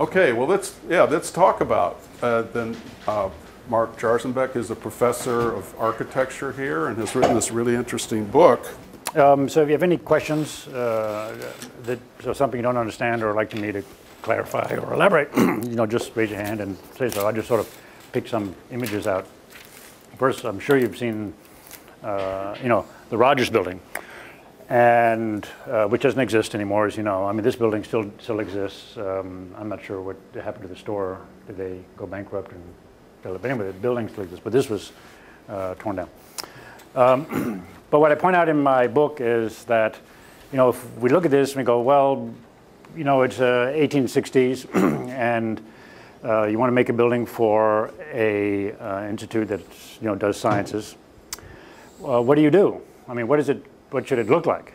Okay, well, let's, yeah, let's talk about, uh, then, uh, Mark Jarzombek is a professor of architecture here and has written this really interesting book. Um, so if you have any questions, uh, that, so something you don't understand or like me to clarify or elaborate, you know, just raise your hand and say so. I just sort of pick some images out. First, I'm sure you've seen, uh, you know, the Rogers building and uh, which doesn't exist anymore, as you know. I mean, this building still still exists. Um, I'm not sure what happened to the store. Did they go bankrupt and build it? But anyway, the building still exists. But this was uh, torn down. Um, but what I point out in my book is that, you know, if we look at this and we go, well, you know, it's uh, 1860s, and uh, you want to make a building for a uh, institute that you know does sciences. what do you do? I mean, what is it what should it look like?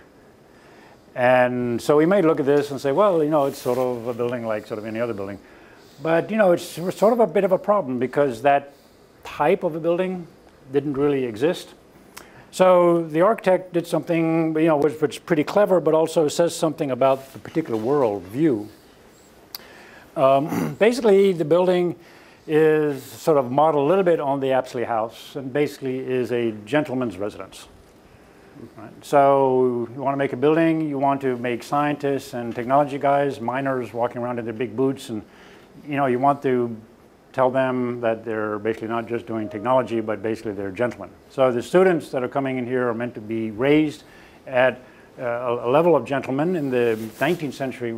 And so we may look at this and say, well, you know, it's sort of a building like sort of any other building. But, you know, it's sort of a bit of a problem because that type of a building didn't really exist. So the architect did something, you know, which was pretty clever, but also says something about the particular world view. Um, basically, the building is sort of modeled a little bit on the Apsley House and basically is a gentleman's residence. Right. So you want to make a building, you want to make scientists and technology guys, miners walking around in their big boots, and you know you want to tell them that they're basically not just doing technology, but basically they're gentlemen. So the students that are coming in here are meant to be raised at uh, a level of gentlemen in the 19th century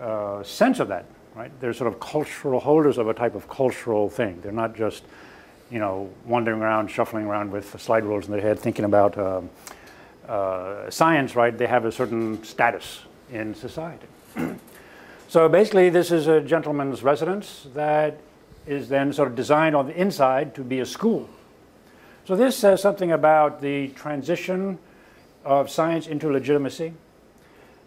uh, sense of that. Right? They're sort of cultural holders of a type of cultural thing. They're not just you know, wandering around, shuffling around with slide rules in their head, thinking about uh, uh, science, right? They have a certain status in society. so basically, this is a gentleman's residence that is then sort of designed on the inside to be a school. So this says something about the transition of science into legitimacy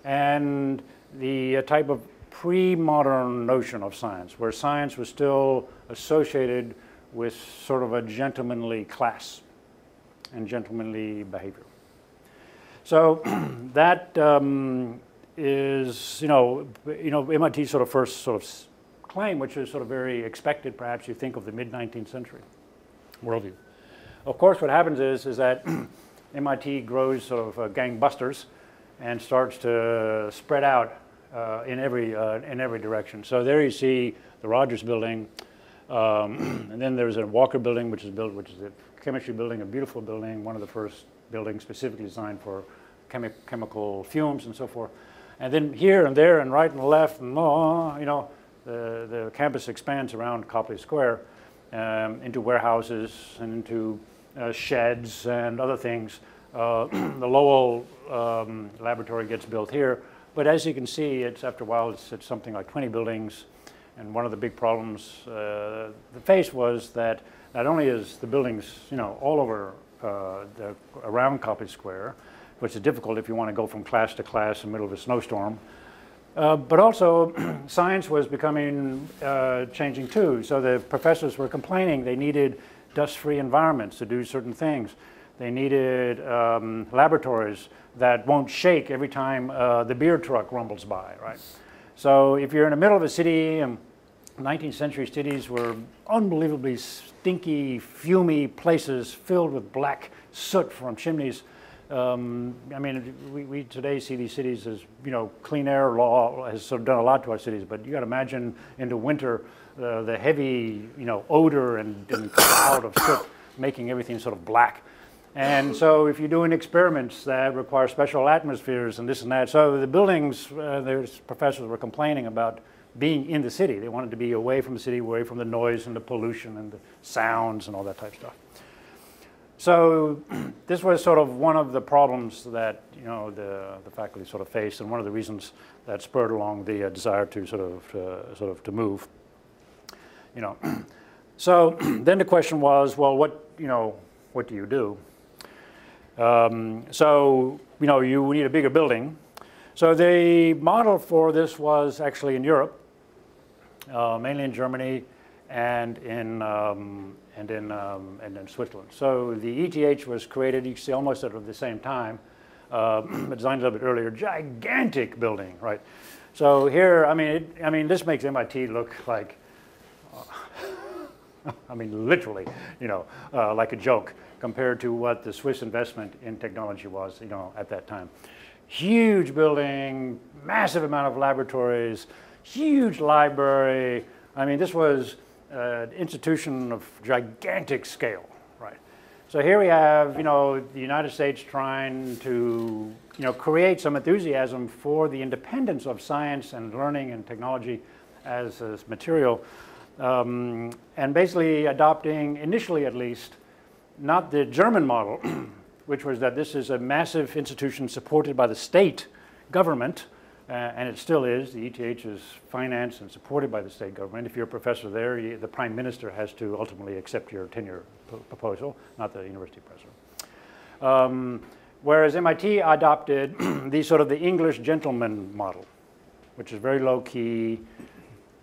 and the uh, type of pre-modern notion of science, where science was still associated with sort of a gentlemanly class and gentlemanly behavior. So that um, is, you know, you know, MIT's sort of first sort of claim, which is sort of very expected, perhaps you think of the mid 19th century worldview. Of course, what happens is is that MIT grows sort of uh, gangbusters and starts to spread out uh, in every uh, in every direction. So there you see the Rogers Building, um, and then there's a Walker building, which is built, which is a chemistry building, a beautiful building, one of the first buildings specifically designed for chemi chemical fumes and so forth. And then here and there and right and left and oh, you know, the, the campus expands around Copley Square um, into warehouses and into uh, sheds and other things. Uh, the Lowell um, laboratory gets built here. But as you can see, it's after a while, it's, it's something like 20 buildings, and one of the big problems uh, the face was that not only is the buildings, you know, all over uh, the, around Copley Square, which is difficult if you want to go from class to class in the middle of a snowstorm, uh, but also science was becoming uh, changing too. So the professors were complaining they needed dust-free environments to do certain things. They needed um, laboratories that won't shake every time uh, the beer truck rumbles by, right? So if you're in the middle of a city, and 19th century cities were unbelievably stinky, fumy places filled with black soot from chimneys. Um, I mean, we, we, today see these cities as, you know, clean air law has sort of done a lot to our cities, but you got to imagine into winter uh, the heavy, you know, odor and, and cloud of soot making everything sort of black. And so if you're doing experiments that require special atmospheres and this and that, so the buildings, uh, there's professors were complaining about being in the city. They wanted to be away from the city, away from the noise and the pollution and the sounds and all that type of stuff. So this was sort of one of the problems that you know the, the faculty sort of faced, and one of the reasons that spurred along the uh, desire to sort of uh, sort of to move. you know. so then the question was, well, what, you know, what do you do? Um, so, you know, you need a bigger building. So the model for this was actually in Europe, uh, mainly in Germany and in, um, and, in, um, and in Switzerland. So the ETH was created, you see almost at the same time, uh, designed a little bit earlier, gigantic building, right? So here, I mean, it, I mean, this makes MIT look like, uh, I mean, literally, you know, uh, like a joke compared to what the Swiss investment in technology was, you know, at that time. Huge building, massive amount of laboratories, huge library. I mean, this was an institution of gigantic scale, right? So here we have, you know, the United States trying to, you know, create some enthusiasm for the independence of science and learning and technology as, as material, um, and basically adopting, initially at least, not the German model, which was that this is a massive institution supported by the state government, uh, and it still is. The ETH is financed and supported by the state government. If you're a professor there, you, the prime minister has to ultimately accept your tenure proposal, not the university president. Um, whereas MIT adopted the sort of the English gentleman model, which is very low key,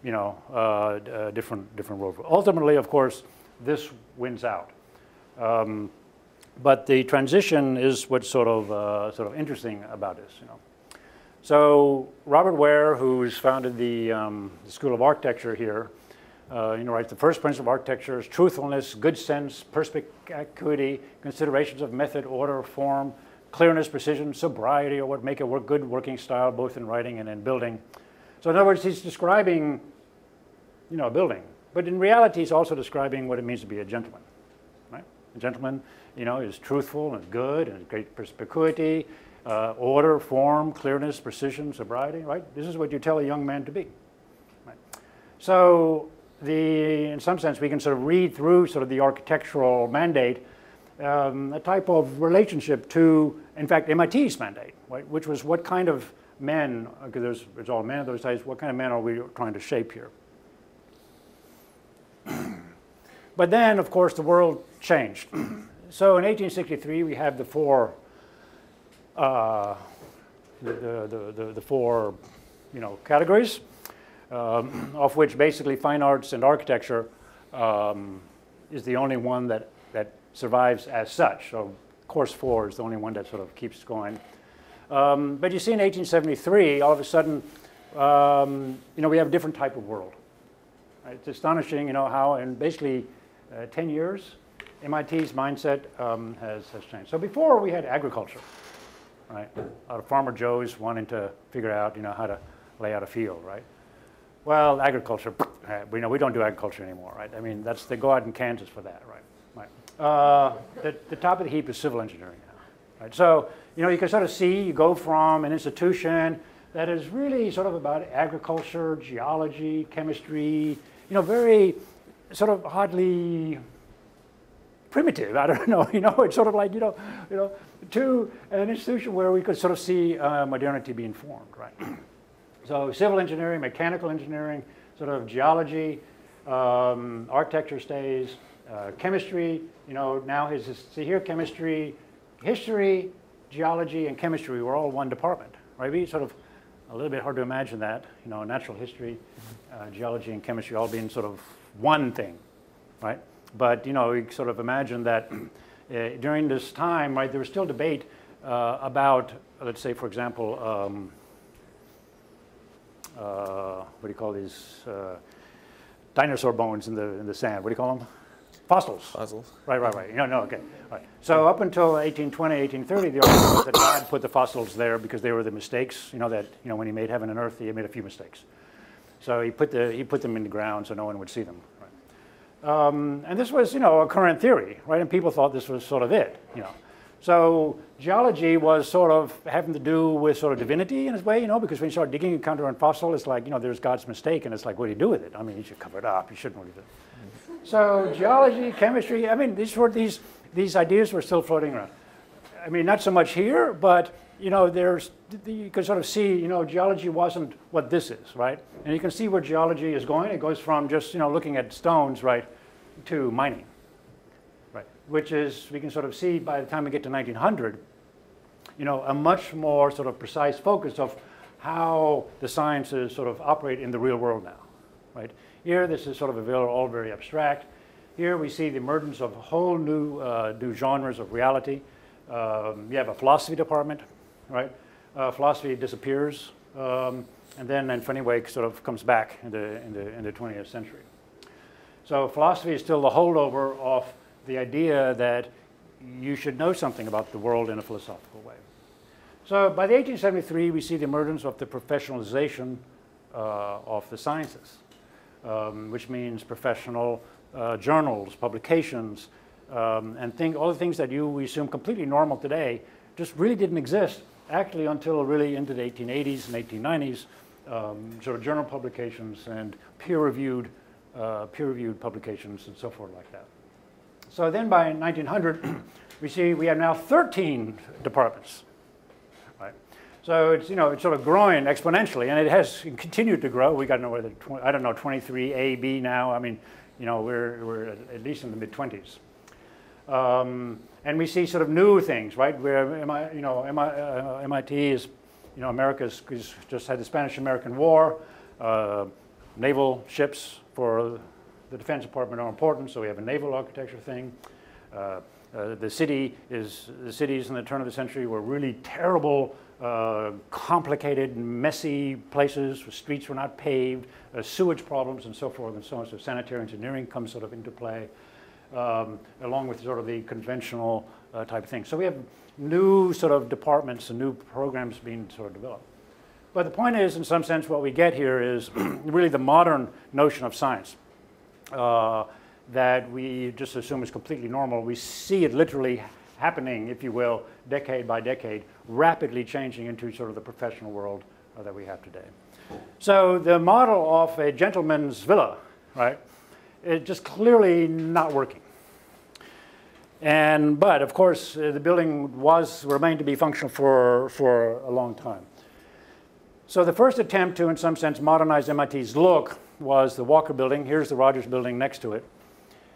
you know, uh, uh, different different role. Ultimately, of course, this wins out. Um, but the transition is what's sort of uh, sort of interesting about this, you know. So Robert Ware, who's founded the, um, the School of Architecture here, uh, you know, right, the first principle of architecture is truthfulness, good sense, perspicuity, considerations of method, order, form, clearness, precision, sobriety, or what make a work, good working style, both in writing and in building. So in other words, he's describing, you know, a building. But in reality, he's also describing what it means to be a gentleman, gentleman, you know, is truthful and good and great perspicuity, uh, order, form, clearness, precision, sobriety, right? This is what you tell a young man to be. Right? So the, in some sense, we can sort of read through sort of the architectural mandate um, a type of relationship to, in fact, MIT's mandate, right? which was what kind of men, because there's, there's all men of those types, what kind of men are we trying to shape here? But then, of course, the world changed. so in 1863, we have the four uh, the, the, the, the, four you know, categories, um, of which basically fine arts and architecture um, is the only one that, that survives as such. So course four is the only one that sort of keeps going. Um, but you see in 1873, all of a sudden, um, you know, we have a different type of world. It's astonishing, you know, how and basically uh, 10 years, MIT's mindset um, has, has changed. So before we had agriculture right? Farmer Joes wanting to figure out, you know, how to lay out a field, right? Well, agriculture, we know we don't do agriculture anymore, right? I mean, that's they go out in Kansas for that, right? Right. Uh, the, the top of the heap is civil engineering now, right? So, you know, you can sort of see you go from an institution that is really sort of about agriculture, geology, chemistry, you know, very sort of hardly primitive. I don't know. You know, it's sort of like you know, you know, to an institution where we could sort of see uh, modernity being formed, right? so civil engineering, mechanical engineering, sort of geology, um, architecture stays, uh, chemistry. You know, now is see here chemistry, history, geology, and chemistry were all one department, right? We sort of a little bit hard to imagine that. You know, natural history, uh, geology, and chemistry all being sort of one thing, right? But you know, you sort of imagine that uh, during this time, right, there was still debate uh, about, let's say, for example, um, uh, what do you call these uh, dinosaur bones in the in the sand? What do you call them? Fossils. Fossils. Right, right, right. No, no, okay. Right. So up until 1820, 1830, the argument was that God put the fossils there because they were the mistakes. You know that you know when He made heaven and earth, He made a few mistakes. So He put the He put them in the ground so no one would see them. Um, and this was, you know, a current theory, right? And people thought this was sort of it, you know. So geology was sort of having to do with sort of divinity in its way, you know, because when you start digging a current fossil, it's like, you know, there's God's mistake, and it's like, what do you do with it? I mean, you should cover it up. You shouldn't leave it. So geology, chemistry, I mean, these were these these ideas were still floating around. I mean, not so much here, but you know, there's, you can sort of see, you know, geology wasn't what this is, right? And you can see where geology is going. It goes from just, you know, looking at stones, right, to mining, right? Which is, we can sort of see by the time we get to 1900, you know, a much more sort of precise focus of how the sciences sort of operate in the real world now, right? Here, this is sort of all very abstract. Here we see the emergence of whole new, uh, new genres of reality. Um, you have a philosophy department, right? Uh, philosophy disappears, um, and then, in funny way sort of comes back in the, in, the, in the 20th century. So philosophy is still the holdover of the idea that you should know something about the world in a philosophical way. So by the 1873, we see the emergence of the professionalization uh, of the sciences, um, which means professional uh, journals, publications, um, and all the things that you assume completely normal today just really didn't exist actually until really into the 1880s and 1890s, um, sort of journal publications and peer-reviewed uh, peer-reviewed publications and so forth like that. So then by 1900, we see we have now 13 departments. Right? So it's, you know, it's sort of growing exponentially, and it has continued to grow. We got whether, I don't know, 23 A, B now. I mean, you know, we're, we're at least in the mid-20s. Um, and we see sort of new things, right? Where you know, MIT uh, is, you know, America's just had the Spanish-American War. Uh, naval ships for the Defense Department are important, so we have a naval architecture thing. Uh, uh, the city is the cities in the turn of the century were really terrible, uh, complicated, messy places. Streets were not paved, sewage problems, and so forth and so on. So sanitary engineering comes sort of into play um, along with sort of the conventional uh, type of thing. So we have new sort of departments and new programs being sort of developed. But the point is, in some sense, what we get here is really the modern notion of science uh, that we just assume is completely normal. We see it literally happening, if you will, decade by decade, rapidly changing into sort of the professional world uh, that we have today. So the model of a gentleman's villa, right, it's just clearly not working. And, but of course, uh, the building was, remained to be functional for, for a long time. So the first attempt to, in some sense, modernize MIT's look was the Walker Building. Here's the Rogers Building next to it.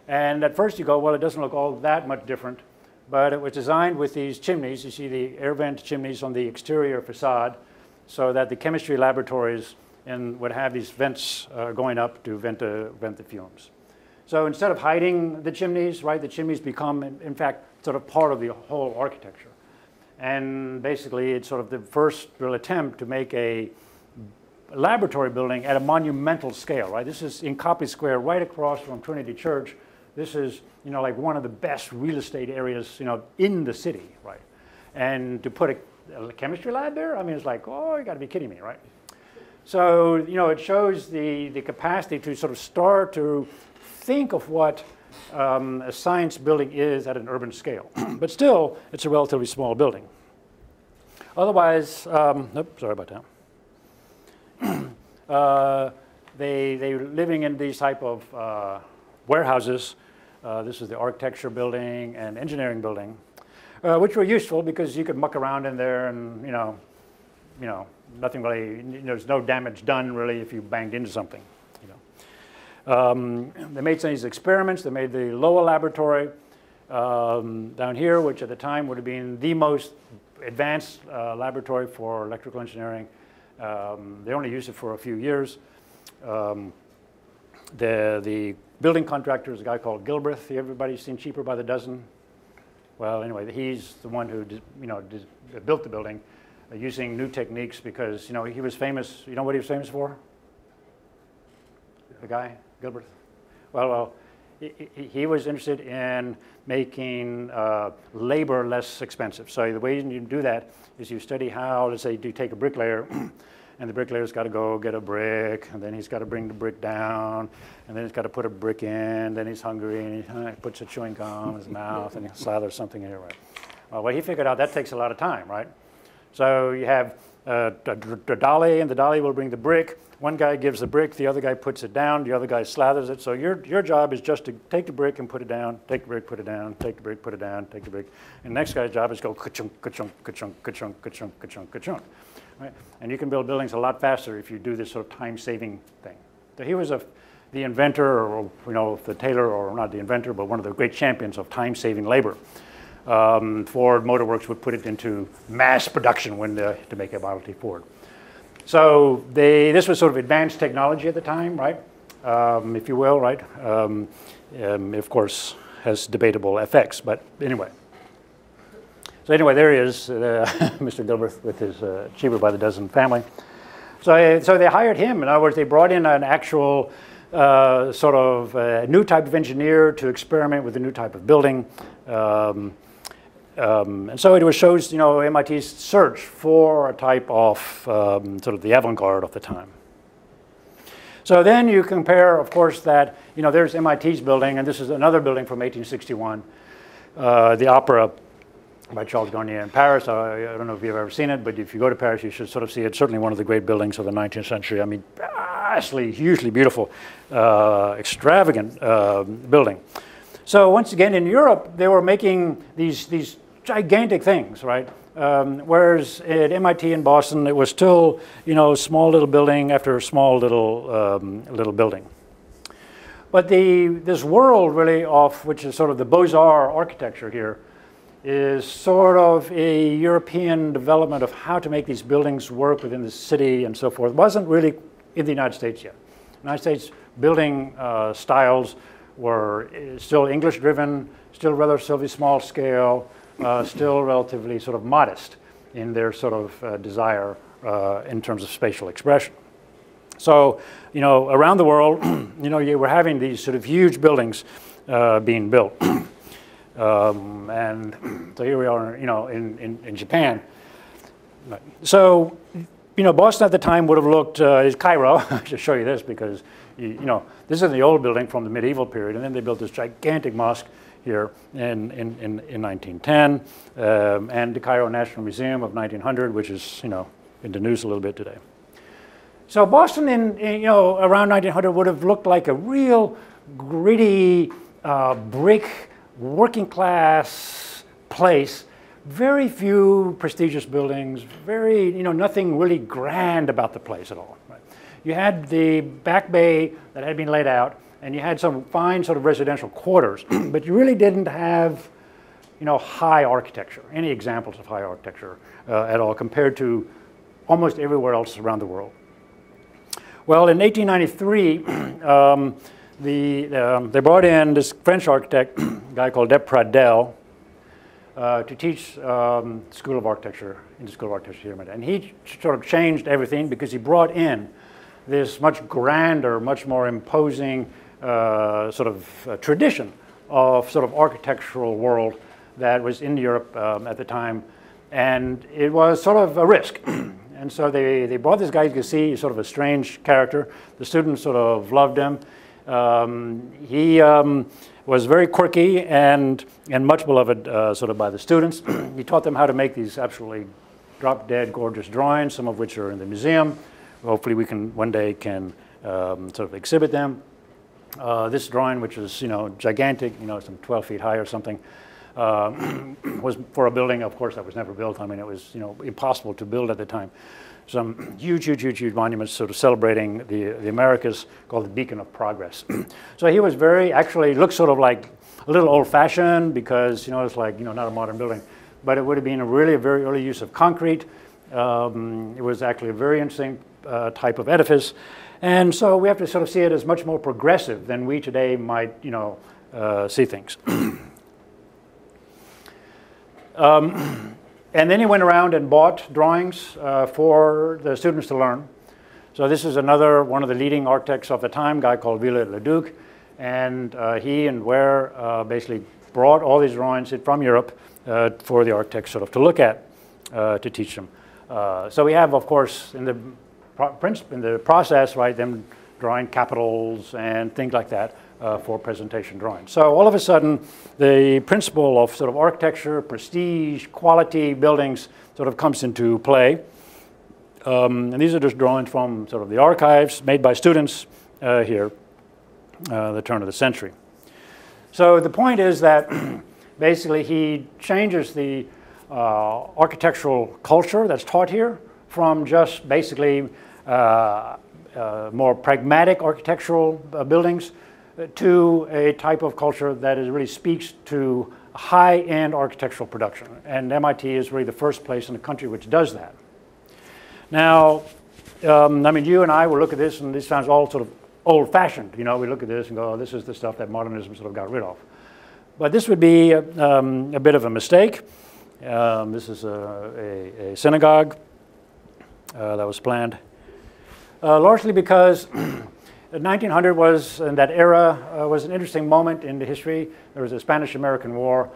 And at first you go, well, it doesn't look all that much different, but it was designed with these chimneys. You see the air vent chimneys on the exterior facade so that the chemistry laboratories and would have these vents uh, going up to vent, uh, vent the fumes. So instead of hiding the chimneys, right, the chimneys become, in, fact, sort of part of the whole architecture. And basically, it's sort of the first real attempt to make a laboratory building at a monumental scale, right? This is in Copley Square, right across from Trinity Church. This is, you know, like one of the best real estate areas, you know, in the city, right? And to put a, a chemistry lab there, I mean, it's like, oh, you got to be kidding me, right? So, you know, it shows the, the capacity to sort of start to think of what um, a science building is at an urban scale. but still, it's a relatively small building. Otherwise, um, oops, sorry about that. uh, they, they were living in these type of uh, warehouses. Uh, this is the architecture building and engineering building, uh, which were useful because you could muck around in there and, you know, you know, nothing really, there's no damage done really if you banged into something. Um, they made some of these experiments. They made the Lowell laboratory um, down here, which at the time would have been the most advanced uh, laboratory for electrical engineering. Um, they only used it for a few years. Um, the, the building contractor is a guy called Gilbreth. Everybody's seen Cheaper by the Dozen. Well, anyway, he's the one who you know built the building uh, using new techniques because you know he was famous. You know what he was famous for? The guy Gilbreth? Well, well he, he, was interested in making uh, labor less expensive. So the way you do that is you study how, let's say, you take a bricklayer, and the bricklayer's got to go get a brick, and then he's got to bring the brick down, and then he's got to put a brick in, then he's hungry, and he uh, puts a chewing gum in his mouth, and he slathers something in it, right? Well, well, he figured out that takes a lot of time, right? So you have uh, the dolly, and the dolly will bring the brick. One guy gives the brick, the other guy puts it down, the other guy slathers it. So your, your job is just to take the brick and put it down, take the brick, put it down, take the brick, put it down, take the brick. And the next guy's job is go ka-chunk, ka-chunk, ka-chunk, ka-chunk, ka-chunk, ka-chunk, ka-chunk. Right? And you can build buildings a lot faster if you do this sort of time-saving thing. So he was a, the inventor, or you know, the tailor, or not the inventor, but one of the great champions of time-saving labor. Um, Ford Motor Works would put it into mass production when the, to make a Model T Ford. So they, this was sort of advanced technology at the time, right? Um, if you will, right? Um, um, of course, has debatable effects, but anyway. So anyway, there he is, uh, Mr. Dilworth with his uh, Cheaper by the Dozen family. So, so they hired him. In other words, they brought in an actual uh, sort of uh, new type of engineer to experiment with a new type of building. Um, um, and so it was shows, you know, MIT's search for a type of um, sort of the avant-garde of the time. So then you compare, of course, that, you know, there's MIT's building, and this is another building from 1861, uh, the Opera by Charles Garnier in Paris. I, I, don't know if you've ever seen it, but if you go to Paris, you should sort of see it. Certainly one of the great buildings of the 19th century. I mean, vastly, hugely beautiful, uh, extravagant uh, building. So once again, in Europe, they were making these, these gigantic things, right? Um, whereas at MIT in Boston, it was still, you know, small little building after small little um, little building. But the this world really of which is sort of the Beaux-Arts architecture here is sort of a European development of how to make these buildings work within the city and so forth. It wasn't really in the United States yet. United States building uh, styles were uh, still English driven, still rather, relatively small scale, uh, still relatively sort of modest in their sort of uh, desire uh, in terms of spatial expression. So, you know, around the world, you know, you were having these sort of huge buildings uh, being built. um, and so here we are, you know, in, in, in Japan. So, you know, Boston at the time would have looked, uh, is Cairo, I should show you this because, you, you know, this is the old building from the medieval period, and then they built this gigantic mosque here in, in, in, in 1910, um, and the Cairo National Museum of 1900, which is, you know, in the news a little bit today. So Boston in, in you know, around 1900 would have looked like a real gritty, uh, brick, working class place. Very few prestigious buildings, very, you know, nothing really grand about the place at all. Right? You had the back bay that had been laid out, and you had some fine sort of residential quarters, but you really didn't have, you know, high architecture, any examples of high architecture uh, at all compared to almost everywhere else around the world. Well, in 1893, um, the, um, they brought in this French architect, a guy called Despradelle, uh, to teach um, School of Architecture in the School of Architecture here. And he sort of changed everything because he brought in this much grander, much more imposing uh, sort of uh, tradition of sort of architectural world that was in Europe um, at the time. And it was sort of a risk. and so they, they brought this guy, you can see, sort of a strange character. The students sort of loved him. Um, he um, was very quirky and, and much beloved uh, sort of by the students. he taught them how to make these absolutely drop dead gorgeous drawings, some of which are in the museum. Hopefully we can one day can um, sort of exhibit them. Uh, this drawing, which is you know gigantic, you know some 12 feet high or something, uh, was for a building, of course, that was never built. I mean, it was you know impossible to build at the time. Some huge, huge, huge, huge monuments sort of celebrating the, the Americas called the Beacon of Progress. so he was very, actually looked sort of like a little old-fashioned because you know it's like you know not a modern building, but it would have been a really a very early use of concrete. Um, it was actually a very interesting uh, type of edifice. And so we have to sort of see it as much more progressive than we today might, you know, uh, see things. um, and then he went around and bought drawings uh, for the students to learn. So this is another one of the leading architects of the time, guy called Viollet-le-Duc. And uh, he and Ware uh, basically brought all these drawings from Europe uh, for the architects sort of to look at, uh, to teach them. so we have, of course, in the in the process, right, them drawing capitals and things like that uh, for presentation drawings. So all of a sudden, the principle of sort of architecture, prestige, quality buildings sort of comes into play. Um, and these are just drawings from sort of the archives made by students uh, here, uh, the turn of the century. So the point is that basically he changes the uh, architectural culture that's taught here from just basically uh, uh, more pragmatic architectural uh, buildings to a type of culture that is, really speaks to high-end architectural production. And MIT is really the first place in the country which does that. Now, um, I mean, you and I will look at this, and this sounds all sort of old-fashioned. You know, we look at this and go, oh, this is the stuff that modernism sort of got rid of. But this would be a, um, a bit of a mistake. Um, this is a, a, a synagogue uh, that was planned, uh, largely because 1900 was, in that era, uh, was an interesting moment in the history. There was a Spanish-American War,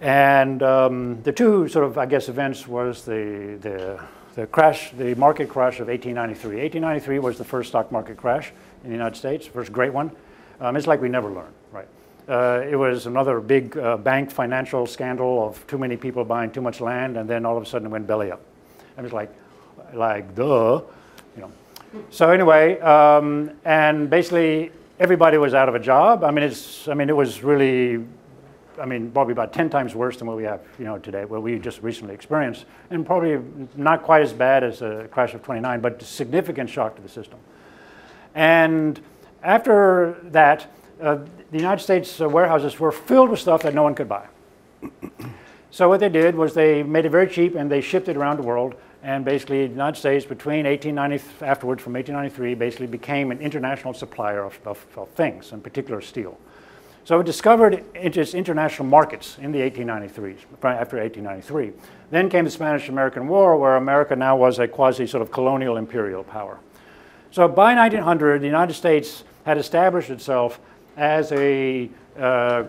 and um, the two sort of, I guess, events was the, the, the crash, the market crash of 1893. 1893 was the first stock market crash in the United States, first great one. Um, it's like we never learn, right? Uh, it was another big uh, bank financial scandal of too many people buying too much land, and then all of a sudden it went belly up. I was like, like, duh, you know. So anyway, um, and basically everybody was out of a job. I mean, it's, I mean, it was really, I mean, probably about 10 times worse than what we have, you know, today, what we just recently experienced, and probably not quite as bad as the crash of 29, but significant shock to the system. And after that, uh, the United States uh, warehouses were filled with stuff that no one could buy. so what they did was they made it very cheap and they shipped it around the world. And basically, the United States, between 1890, afterwards from 1893, basically became an international supplier of, of, of things, in particular steel. So it discovered its international markets in the 1893s, after 1893. Then came the Spanish-American War, where America now was a quasi sort of colonial imperial power. So by 1900, the United States had established itself as a, uh,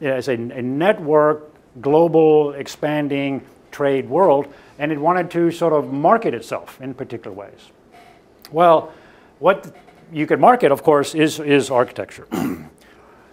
as a, a network, global, expanding trade world, and it wanted to sort of market itself in particular ways. Well, what you can market, of course, is, is architecture.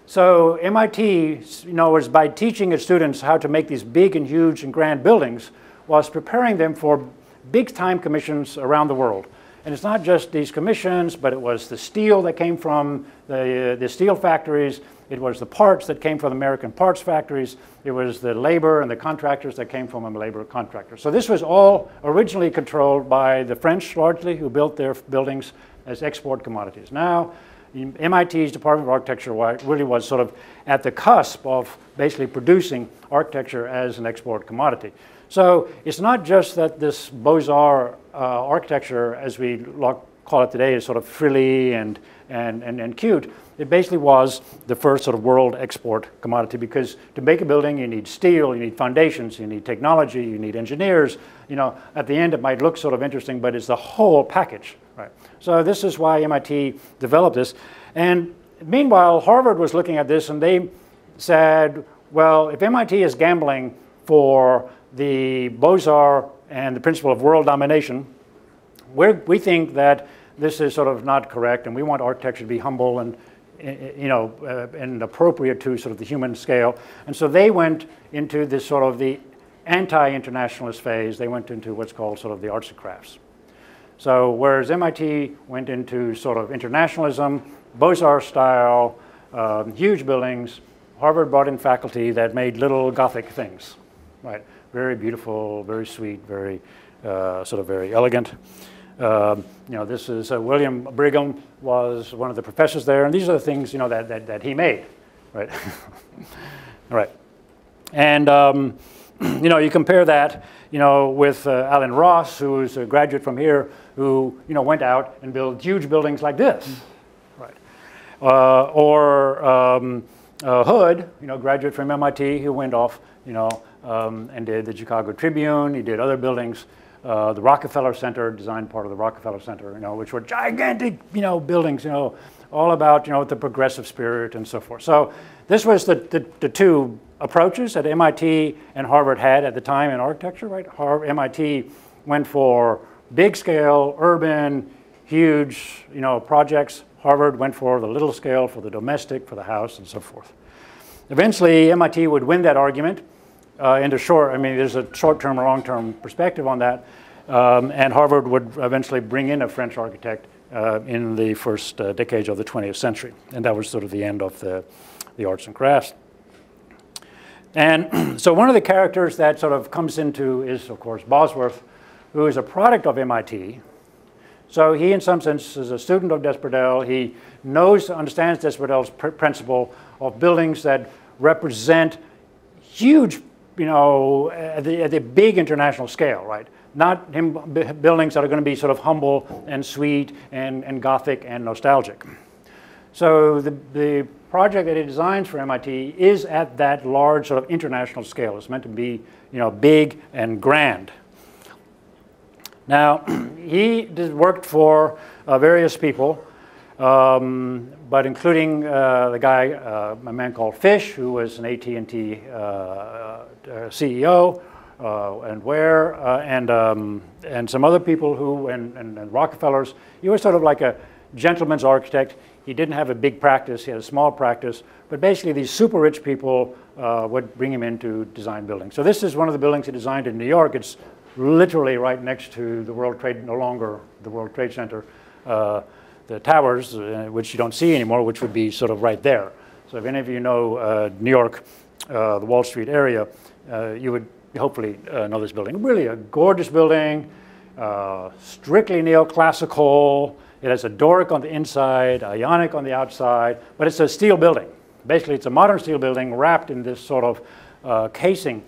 so MIT, you know, was by teaching its students how to make these big and huge and grand buildings, was preparing them for big-time commissions around the world. And it's not just these commissions, but it was the steel that came from the, uh, the steel factories. It was the parts that came from American parts factories. It was the labor and the contractors that came from labor contractors. So this was all originally controlled by the French largely, who built their buildings as export commodities. Now, MIT's Department of Architecture really was sort of at the cusp of basically producing architecture as an export commodity. So it's not just that this Beaux-Arts Uh, architecture, as we call it today, is sort of frilly and, and, and, and cute. It basically was the first sort of world export commodity because to make a building, you need steel, you need foundations, you need technology, you need engineers. You know, at the end, it might look sort of interesting, but it's the whole package. Right. So this is why MIT developed this. And meanwhile, Harvard was looking at this and they said, well, if MIT is gambling for the Beaux-Arts and the principle of world domination, we think that this is sort of not correct, and we want architecture to be humble and you know, uh, and appropriate to sort of the human scale. And so they went into this sort of the anti-internationalist phase. They went into what's called sort of the arts and crafts. So whereas MIT went into sort of internationalism, Beaux-Arts style, um, huge buildings, Harvard brought in faculty that made little Gothic things, right? Very beautiful, very sweet, very uh, sort of very elegant. Um, you know, this is uh, William Brigham was one of the professors there, and these are the things you know that that, that he made, right? All right, and um, you know you compare that you know with uh, Allen Ross, who's a graduate from here, who you know went out and built huge buildings like this, right? Uh, or um, uh, Hood, you know, graduate from MIT, who went off, you know, um, and did the Chicago Tribune. He did other buildings. Uh, the Rockefeller Center, designed part of the Rockefeller Center, you know, which were gigantic, you know, buildings, you know, all about, you know, the progressive spirit and so forth. So this was the, the, the two approaches that MIT and Harvard had at the time in architecture, right? Harvard, MIT went for big scale, urban, huge, you know, projects. Harvard went for the little scale, for the domestic, for the house, and so forth. Eventually, MIT would win that argument uh, into short, I mean, there's a short-term or long-term perspective on that. Um, and Harvard would eventually bring in a French architect uh, in the first uh, decades of the 20th century. And that was sort of the end of the, the arts and crafts. And so one of the characters that sort of comes into is, of course, Bosworth, who is a product of MIT. So he, in some sense, is a student of Despradelle. He knows, understands Despradelle's pr principle of buildings that represent huge, you know, at the, at the big international scale, right? Not him buildings that are going to be sort of humble and sweet and, and Gothic and nostalgic. So the, the project that he designs for MIT is at that large sort of international scale. It's meant to be, you know, big and grand. Now, he worked for uh, various people, um, but including uh, the guy, uh, a man called Fish, who was an AT&T uh, uh, CEO, uh, and Ware, and, um, and some other people who, and, and, and Rockefellers. He was sort of like a gentleman's architect. He didn't have a big practice, he had a small practice, but basically these super rich people uh, would bring him in to design buildings. So this is one of the buildings he designed in New York. It's literally right next to the World Trade, no longer the World Trade Center, uh, the towers, uh, which you don't see anymore, which would be sort of right there. So if any of you know uh, New York, uh, the Wall Street area, uh, you would hopefully know this building. Really a gorgeous building, strictly neoclassical, it has a Doric on the inside, Ionic on the outside, but it's a steel building. Basically, it's a modern steel building wrapped in this sort of uh, casing.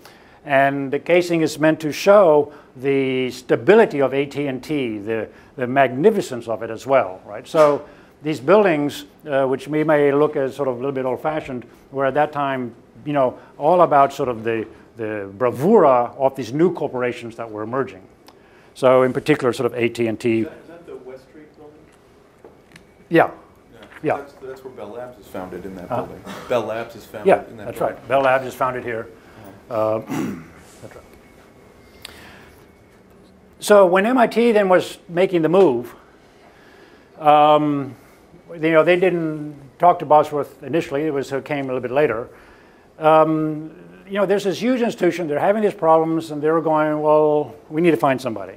And the casing is meant to show the stability of AT&T, the, the magnificence of it as well, right? So these buildings, uh, which we may look as sort of a little bit old-fashioned, were at that time, you know, all about sort of the, the bravura of these new corporations that were emerging. So in particular, sort of AT&T Is that the West Street building? yeah. Yeah. That's, that's where Bell Labs is founded in that building. Bell Labs is founded Yeah, in that that's building. right. Bell Labs is founded here. Uh, So when MIT then was making the move, um, you know, they didn't talk to Bosworth initially. It was it came a little bit later. Um, you know, there's this huge institution. They're having these problems, and they're going, well, we need to find somebody.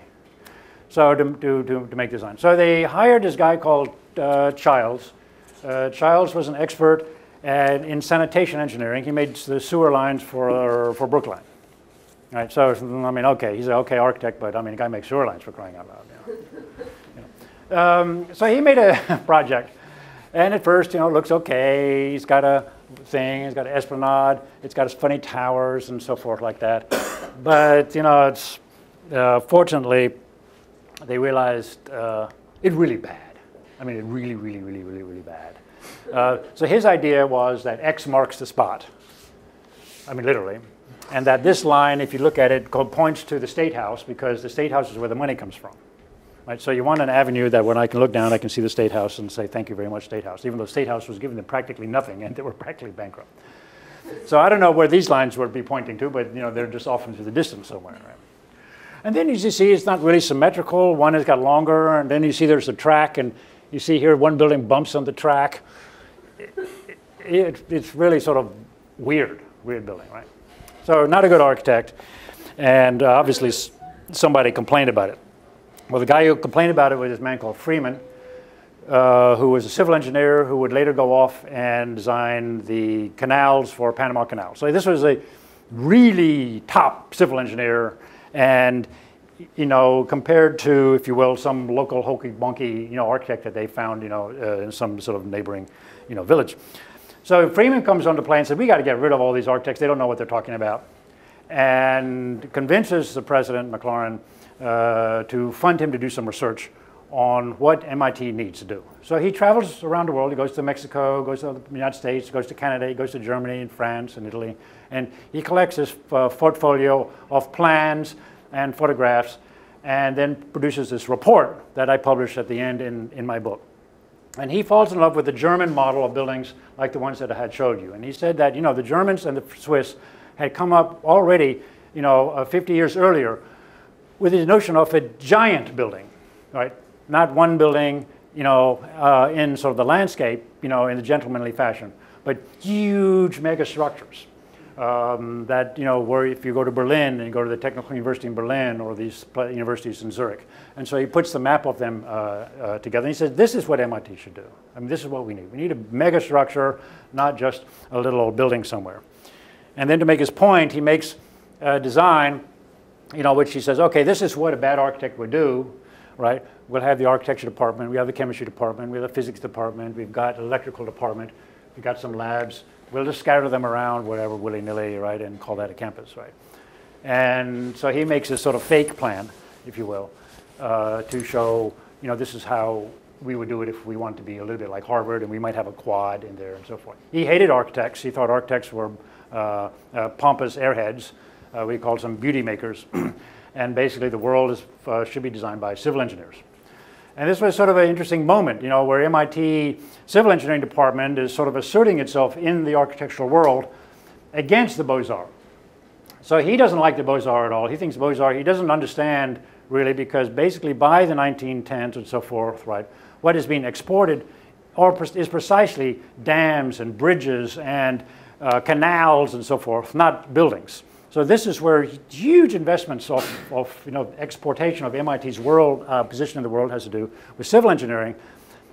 So to, to, to, to make design. So they hired this guy called uh, Childs. Uh, Childs was an expert at, in sanitation engineering. He made the sewer lines for, for Brookline. Right, so, I mean, okay, he's an okay architect, but I mean, the guy makes sewer lines for crying out loud. You know. um, so he made a project, and at first, you know, it looks okay. He's got a thing, he's got an esplanade, it's got his funny towers and so forth like that. But, you know, it's, uh, fortunately, they realized uh, it's really bad. I mean, it really, really, really, really, really bad. Uh, so his idea was that X marks the spot. I mean, literally. And that this line, if you look at it, points to the State House because the State House is where the money comes from. Right? So you want an avenue that when I can look down, I can see the State House and say, thank you very much, State House, even though State House was giving them practically nothing and they were practically bankrupt. So I don't know where these lines would be pointing to, but you know, they're just off into the distance somewhere. Right? And then you see it's not really symmetrical. One has got longer, and then you see there's a track, and you see here one building bumps on the track. It, it, it's really sort of weird, weird building, right? So not a good architect, and uh, obviously somebody complained about it. Well, the guy who complained about it was this man called Freeman, uh, who was a civil engineer who would later go off and design the canals for Panama Canal. So this was a really top civil engineer and you know, compared to, if you will, some local hokey bonky, you know, architect that they found, you know, uh, in some sort of neighboring, you know, village. So Freeman comes onto play and says, we got to get rid of all these architects. They don't know what they're talking about. And convinces the president, Maclaurin, uh, to fund him to do some research on what MIT needs to do. So he travels around the world. He goes to Mexico, goes to the United States, goes to Canada, he goes to Germany and France and Italy. And he collects his uh, portfolio of plans and photographs and then produces this report that I publish at the end in, in my book. And he falls in love with the German model of buildings like the ones that I had showed you. And he said that, you know, the Germans and the Swiss had come up already, you know, uh, 50 years earlier with the notion of a giant building, right? Not one building, you know, uh, in sort of the landscape, you know, in the gentlemanly fashion, but huge mega structures. Um, that you know, where if you go to Berlin and you go to the Technical University in Berlin or these universities in Zurich, and so he puts the map of them uh, uh, together. And he says, "This is what MIT should do. I mean, this is what we need. We need a mega structure, not just a little old building somewhere." And then to make his point, he makes a design, you know, which he says, "Okay, this is what a bad architect would do, right? We'll have the architecture department, we have the chemistry department, we have the physics department, we've got electrical department, we've got some labs." We'll just scatter them around, whatever, willy-nilly, right, and call that a campus, right? And so he makes this sort of fake plan, if you will, uh, to show, you know, this is how we would do it if we wanted to be a little bit like Harvard, and we might have a quad in there and so forth. He hated architects. He thought architects were uh, uh, pompous airheads. Uh, we called them beauty makers. and basically, the world is, uh, should be designed by civil engineers. And this was sort of an interesting moment, you know, where MIT Civil Engineering Department is sort of asserting itself in the architectural world against the Beaux-Arts. So he doesn't like the Beaux-Arts at all. He thinks Beaux-Arts, he doesn't understand really because basically by the 1910s and so forth, right, what is being exported or is precisely dams and bridges and uh, canals and so forth, not buildings. So this is where huge investments of, of you know, exportation of MIT's world uh, position in the world has to do with civil engineering,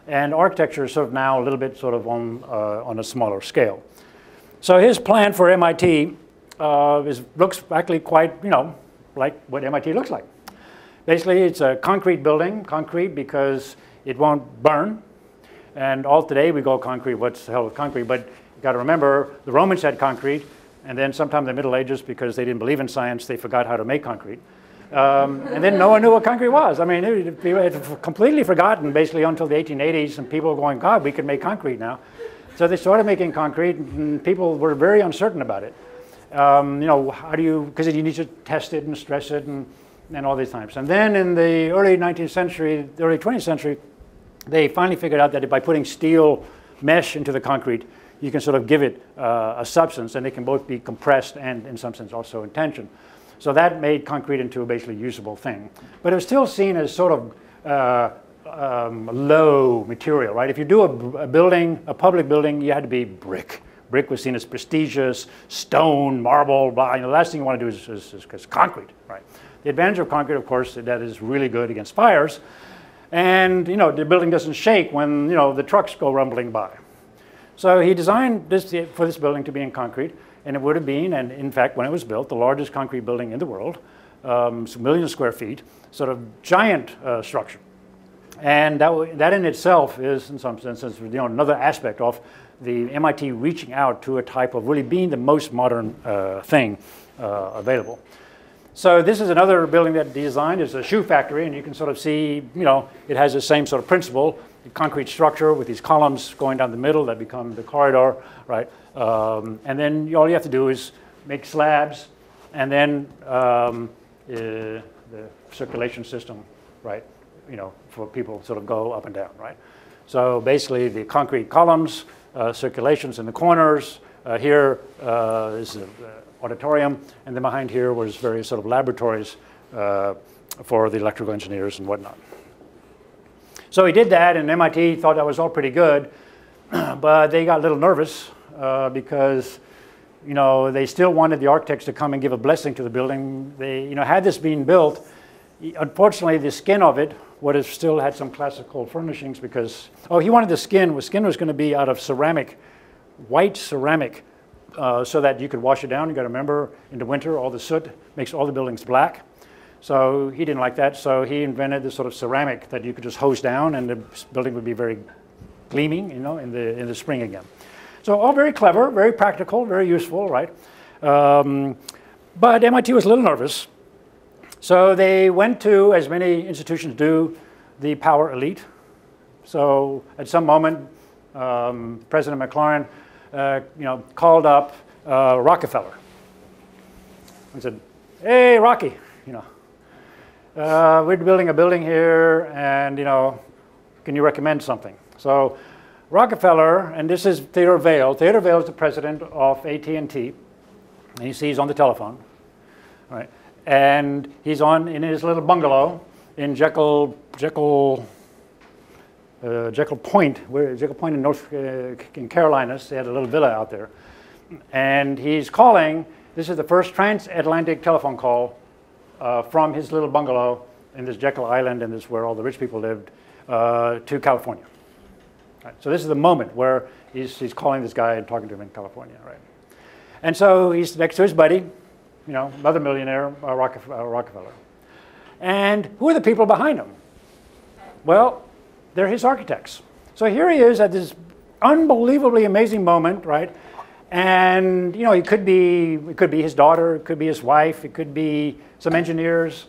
and architecture is sort of now a little bit sort of on, uh, on a smaller scale. So his plan for MIT uh, is, looks actually quite, you know, like what MIT looks like. Basically, it's a concrete building, concrete because it won't burn. And all today we go concrete, what's the hell with concrete? But you got to remember, the Romans had concrete, and then sometime in the Middle Ages, because they didn't believe in science, they forgot how to make concrete. Um, and then no one knew what concrete was. I mean, it, it had completely forgotten basically until the 1880s, and people were going, God, we can make concrete now. So they started making concrete, and people were very uncertain about it. Um, you know, how do you, because you need to test it and stress it and, and all these types. And then in the early 19th century, early 20th century, they finally figured out that by putting steel mesh into the concrete, you can sort of give it uh, a substance, and it can both be compressed and, in some sense, also in tension. So that made concrete into a basically usable thing. But it was still seen as sort of uh, um, low material, right? If you do a, a, building, a public building, you had to be brick. Brick was seen as prestigious, stone, marble, blah. You know, the last thing you want to do is, is, is, is concrete, right? The advantage of concrete, of course, that is really good against fires. And, you know, the building doesn't shake when, you know, the trucks go rumbling by. So he designed this for this building to be in concrete, and it would have been, and in fact, when it was built, the largest concrete building in the world, um, millions of square feet, sort of giant uh, structure. And that, that in itself is, in some sense, you know, another aspect of the MIT reaching out to a type of really being the most modern uh, thing uh, available. So this is another building that he designed. It's a shoe factory, and you can sort of see, you know, it has the same sort of principle concrete structure with these columns going down the middle that become the corridor, right? Um, and then all you have to do is make slabs and then um, uh, the circulation system, right? You know, for people sort of go up and down, right? So basically the concrete columns, uh, circulations in the corners. Uh, here uh, is the auditorium, and then behind here was various sort of laboratories uh, for the electrical engineers and whatnot. So he did that, and MIT thought that was all pretty good, but they got a little nervous uh, because you know, they still wanted the architects to come and give a blessing to the building. They, you know, had this been built, unfortunately, the skin of it would have still had some classical furnishings because, oh, he wanted the skin. The skin was going to be out of ceramic, white ceramic, uh, so that you could wash it down. You got to remember, in the winter, all the soot makes all the buildings black. So he didn't like that, so he invented this sort of ceramic that you could just hose down and the building would be very gleaming, you know, in the, in the spring again. So all very clever, very practical, very useful, right? Um, but MIT was a little nervous. So they went to, as many institutions do, the power elite. So at some moment, um, President Maclaurin, uh, you know, called up uh, Rockefeller and said, "Hey, Rocky, you know, uh, we're building a building here, and you know, can you recommend something? So Rockefeller, and this is Theodore Vail. Theodore Vail is the president of AT&T, and he sees on the telephone, right? And he's on in his little bungalow in Jekyll, Jekyll, uh, Jekyll Point, where Jekyll Point in North uh, in Carolinas. They had a little villa out there, And he's calling, this is the first transatlantic telephone call uh, from his little bungalow in this Jekyll Island, and this is where all the rich people lived, uh, to California. Right. So this is the moment where he's, he's calling this guy and talking to him in California, right? And so he's next to his buddy, you know, another millionaire, uh. Uh, Rockefeller. And who are the people behind him? Well, they're his architects. So here he is at this unbelievably amazing moment, right? And you know, it could be it could be his daughter, it could be his wife, it could be some engineers,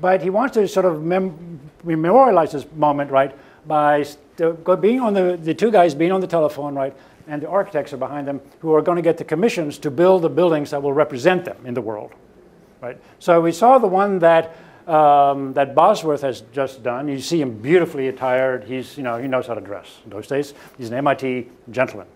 but he wants to sort of mem- memorialize this moment, right, by being on the the two guys being on the telephone, right, and the architects are behind them who are going to get the commissions to build the buildings that will represent them in the world, right. So we saw the one that um, that Bosworth has just done. You see him beautifully attired. He's, you know, he knows how to dress in those days. He's an MIT gentleman.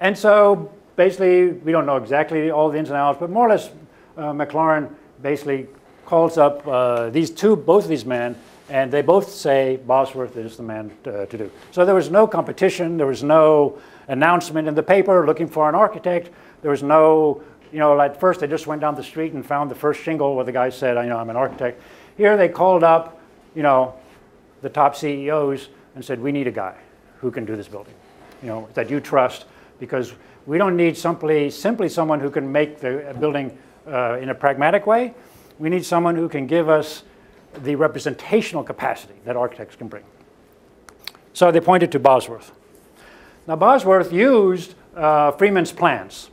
And so basically, we don't know exactly all the ins and outs, but more or less, uh, Maclaurin basically calls up uh, these two, both of these men, and they both say Bosworth is the man to, uh, to do. So there was no competition. There was no announcement in the paper looking for an architect. There was no you know, at first they just went down the street and found the first shingle where the guy said, you know, I'm an architect. Here they called up, you know, the top CEOs and said, we need a guy who can do this building, you know, that you trust because we don't need simply, simply someone who can make the building uh, in a pragmatic way. We need someone who can give us the representational capacity that architects can bring. So they pointed to Bosworth. Now Bosworth used uh, Freeman's plans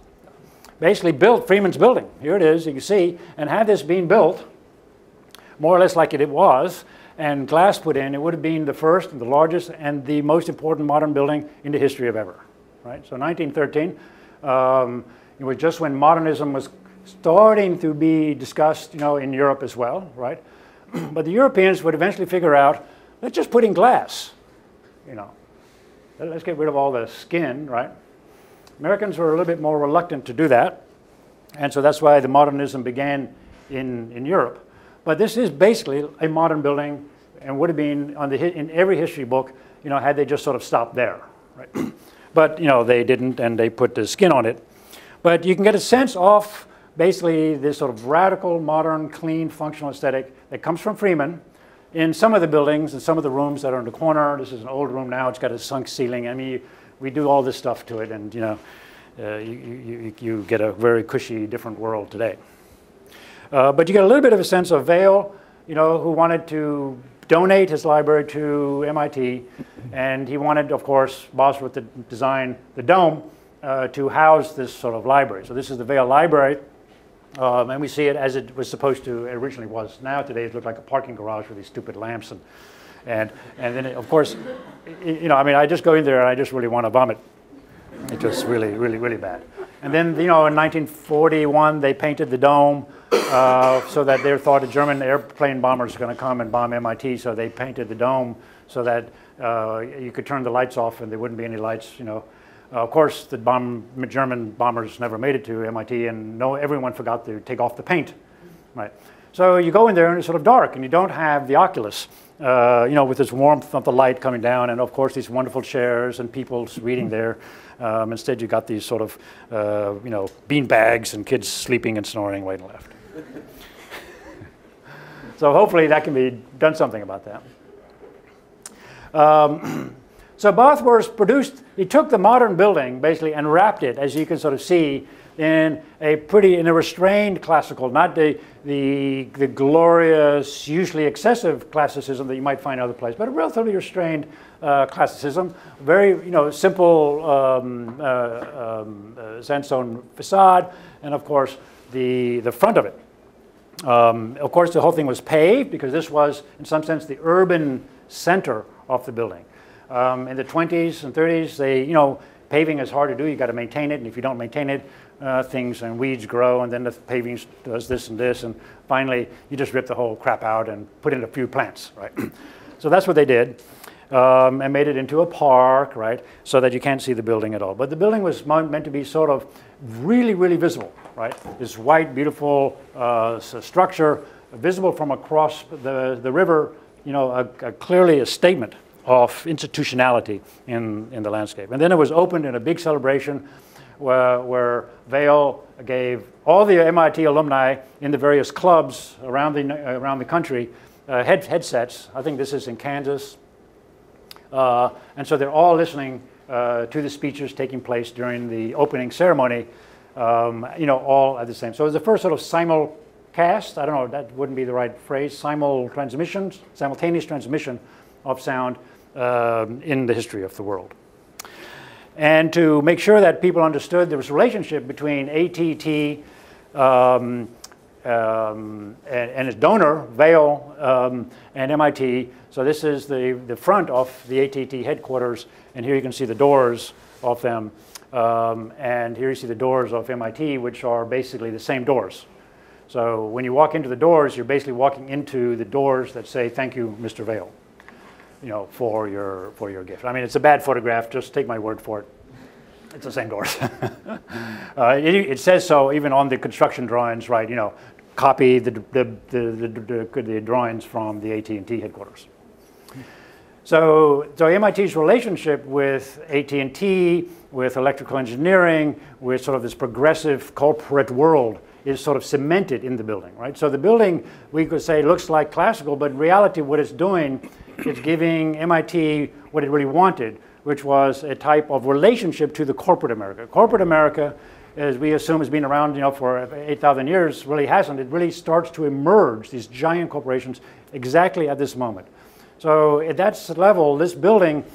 basically built Freeman's building. Here it is, you can see. And had this been built, more or less like it was, and glass put in, it would have been the first, the largest, and the most important modern building in the history of ever. Right? So 1913, um, it was just when modernism was starting to be discussed, you know, in Europe as well, right? but the Europeans would eventually figure out, let's just put in glass, you know. Let's get rid of all the skin, right? Americans were a little bit more reluctant to do that, and so that's why the modernism began in, in Europe. But this is basically a modern building and would have been on the, in every history book, you know, had they just sort of stopped there. Right? but, you know, they didn't, and they put the skin on it. But you can get a sense of basically this sort of radical, modern, clean, functional aesthetic that comes from Freeman in some of the buildings and some of the rooms that are in the corner. This is an old room now. It's got a sunk ceiling. I mean, we do all this stuff to it, and you know, uh, you, you, you, get a very cushy, different world today. Uh, but you get a little bit of a sense of Vail, you know, who wanted to donate his library to MIT, and he wanted, of course, Bosworth to design the dome uh, to house this sort of library. So this is the Vail Library, um, and we see it as it was supposed to originally was. Now today it looks like a parking garage with these stupid lamps and and, and then, of course, you know, I mean, I just go in there and I just really want to vomit. It was really, really, really bad. And then, you know, in 1941, they painted the dome uh, so that they thought a German airplane bombers were going to come and bomb MIT. So they painted the dome so that uh, you could turn the lights off and there wouldn't be any lights, you know. Uh, of course, the bomb, German bombers never made it to MIT, and no, everyone forgot to take off the paint, right? So you go in there and it's sort of dark, and you don't have the Oculus uh, you know, with this warmth of the light coming down, and of course these wonderful chairs and people reading there. Um, instead, you got these sort of, uh, you know, bean bags and kids sleeping and snoring right and left. so hopefully that can be done something about that. Um, so Bosworth produced, he took the modern building basically and wrapped it, as you can sort of see, in a pretty, in a restrained classical, not the, the, the glorious, usually excessive classicism that you might find in other places, but a relatively restrained uh, classicism. Very, you know, simple um, uh, um, uh, sandstone facade, and of course, the, the front of it. Um, of course, the whole thing was paved because this was, in some sense, the urban center of the building. Um, in the 20s and 30s, they, you know, paving is hard to do. You got to maintain it, and if you don't maintain it, uh, things and weeds grow and then the paving does this and this and finally you just rip the whole crap out and put in a few plants, right? so that's what they did um, and made it into a park, right? So that you can't see the building at all. But the building was meant to be sort of really, really visible, right? This white, beautiful uh, structure visible from across the, the river, you know, a, a clearly a statement of institutionality in, in the landscape. And then it was opened in a big celebration where, where Vail gave all the MIT alumni in the various clubs around the, around the country uh, head, headsets. I think this is in Kansas. Uh, and so they're all listening uh, to the speeches taking place during the opening ceremony, um, you know, all at the same. So it was the first sort of simulcast, I don't know, that wouldn't be the right phrase, simul transmissions, simultaneous transmission of sound um, in the history of the world. And to make sure that people understood there was a relationship between ATT um, um, and, and, its donor, Vail, um, and MIT. So this is the, the front of the ATT headquarters, and here you can see the doors of them. Um, and here you see the doors of MIT, which are basically the same doors. So when you walk into the doors, you're basically walking into the doors that say, thank you, Mr. Vail you know, for your, for your gift. I mean, it's a bad photograph, just take my word for it. It's the same doors. uh, it, it, says so even on the construction drawings, right, you know, copy the, the, the, the, the drawings from the AT&T headquarters. So, so MIT's relationship with AT&T, with electrical engineering, with sort of this progressive corporate world is sort of cemented in the building, right? So the building, we could say, looks like classical, but in reality, what it's doing is giving MIT what it really wanted, which was a type of relationship to the corporate America. Corporate America, as we assume has been around you know, for 8,000 years, really hasn't. It really starts to emerge, these giant corporations, exactly at this moment. So at that level, this building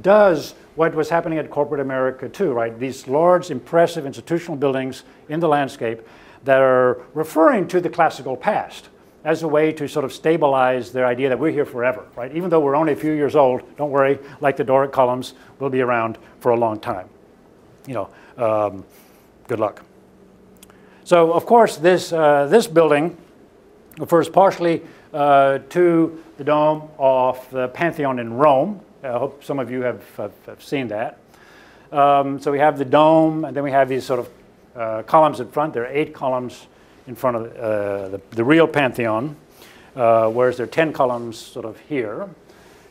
does what was happening at corporate America too, right? These large, impressive institutional buildings in the landscape that are referring to the classical past as a way to sort of stabilize their idea that we're here forever, right? Even though we're only a few years old, don't worry, like the Doric columns, we'll be around for a long time. You know, um, good luck. So, of course, this, uh, this building refers partially uh, to the dome of the Pantheon in Rome. I hope some of you have, have, have seen that. Um, so we have the dome, and then we have these sort of uh, columns in front. There are eight columns in front of uh, the, the, real Pantheon, uh, whereas there are 10 columns sort of here.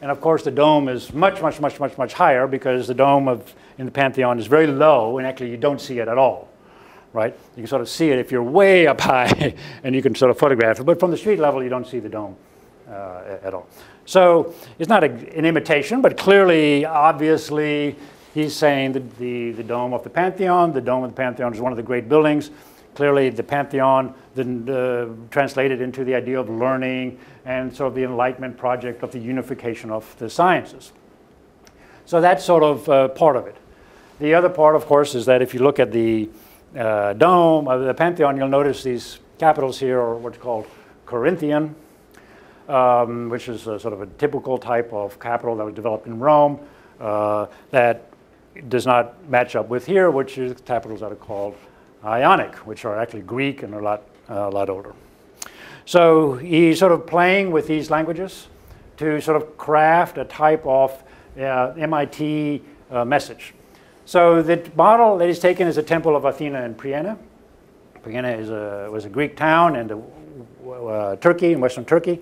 And of course, the dome is much, much, much, much, much higher because the dome of, in the Pantheon is very low, and actually you don't see it at all, right? You can sort of see it if you're way up high, and you can sort of photograph it. But from the street level, you don't see the dome uh, at all. So it's not a, an imitation, but clearly, obviously, he's saying that the, the dome of the Pantheon, the dome of the Pantheon is one of the great buildings clearly the Pantheon then uh, translated into the idea of learning and sort of the Enlightenment project of the unification of the sciences. So that's sort of uh, part of it. The other part, of course, is that if you look at the uh, dome of the Pantheon, you'll notice these capitals here are what's called Corinthian, um, which is a, sort of a typical type of capital that was developed in Rome uh, that does not match up with here, which is capitals that are called Ionic, which are actually Greek and a lot, uh, a lot older. So he's sort of playing with these languages to sort of craft a type of uh, MIT uh, message. So the model that he's taken is a temple of Athena in Priene. Priene is a, was a Greek town in uh, Turkey, in western Turkey.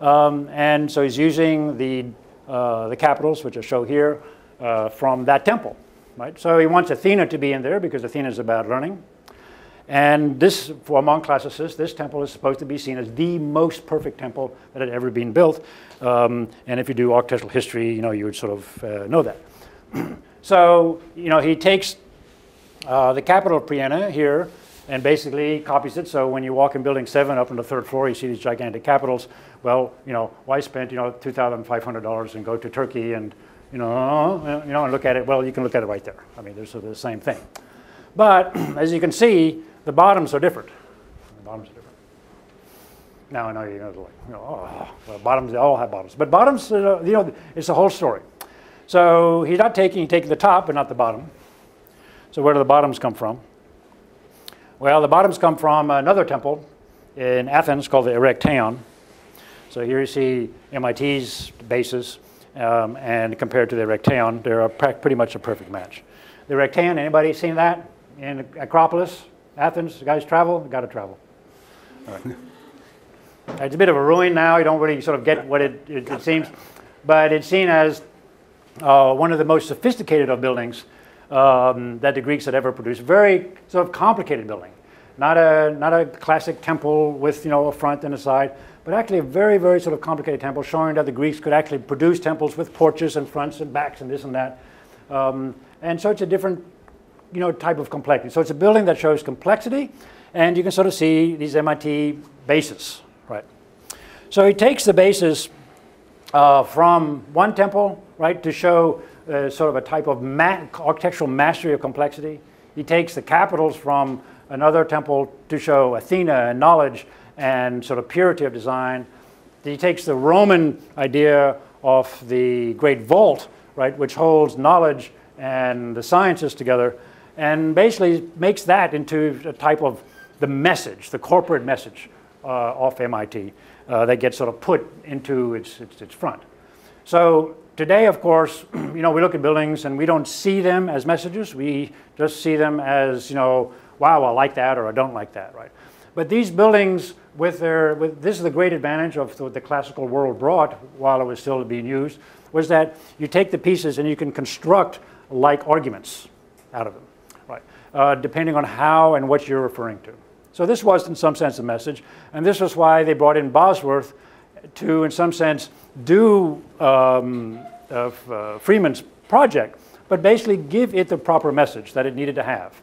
Um, and so he's using the, uh, the capitals, which I show here, uh, from that temple. Right? So he wants Athena to be in there because Athena is about learning. And this, for among classicists, this temple is supposed to be seen as the most perfect temple that had ever been built. Um, and if you do architectural history, you know, you would sort of uh, know that. so, you know, he takes uh, the capital of Priene here and basically copies it. So when you walk in building seven up on the third floor, you see these gigantic capitals. Well, you know, why spend, you know, $2,500 and go to Turkey and, you know, you know, and look at it? Well, you can look at it right there. I mean, there's the same thing. But as you can see, the bottoms are different. The bottoms are different. Now I know you're like, you know, oh, well, bottoms, they all have bottoms. But bottoms, uh, you know, it's a whole story. So he's not taking, he's taking the top but not the bottom. So where do the bottoms come from? Well, the bottoms come from another temple in Athens called the Erechtheion. So here you see MIT's bases, um, and compared to the Erechtheion, they're pretty much a perfect match. The Erechtheion, anybody seen that in Acropolis? Athens, guys travel? Got to travel. It's a bit of a ruin now. You don't really sort of get what it, it, it seems. But it's seen as uh, one of the most sophisticated of buildings um, that the Greeks had ever produced. Very sort of complicated building, not a not a classic temple with you know a front and a side, but actually a very very sort of complicated temple, showing that the Greeks could actually produce temples with porches and fronts and backs and this and that. Um, and so it's a different you know type of complexity. So it's a building that shows complexity, and you can sort of see these MIT bases, right? So he takes the bases uh, from one temple, right, to show uh, sort of a type of ma architectural mastery of complexity. He takes the capitals from another temple to show Athena and knowledge and sort of purity of design. He takes the Roman idea of the great vault, right, which holds knowledge and the sciences together, and basically makes that into a type of the message, the corporate message uh, of MIT uh, that gets sort of put into its, its, its front. So today, of course, you know, we look at buildings and we don't see them as messages. We just see them as, you know, wow, I like that or I don't like that, right? But these buildings, with their, with, this is the great advantage of what the classical world brought while it was still being used, was that you take the pieces and you can construct like arguments out of them, right? Uh, depending on how and what you're referring to. So this was, in some sense, a message, and this was why they brought in Bosworth to, in some sense, do um, uh, Freeman's project, but basically give it the proper message that it needed to have.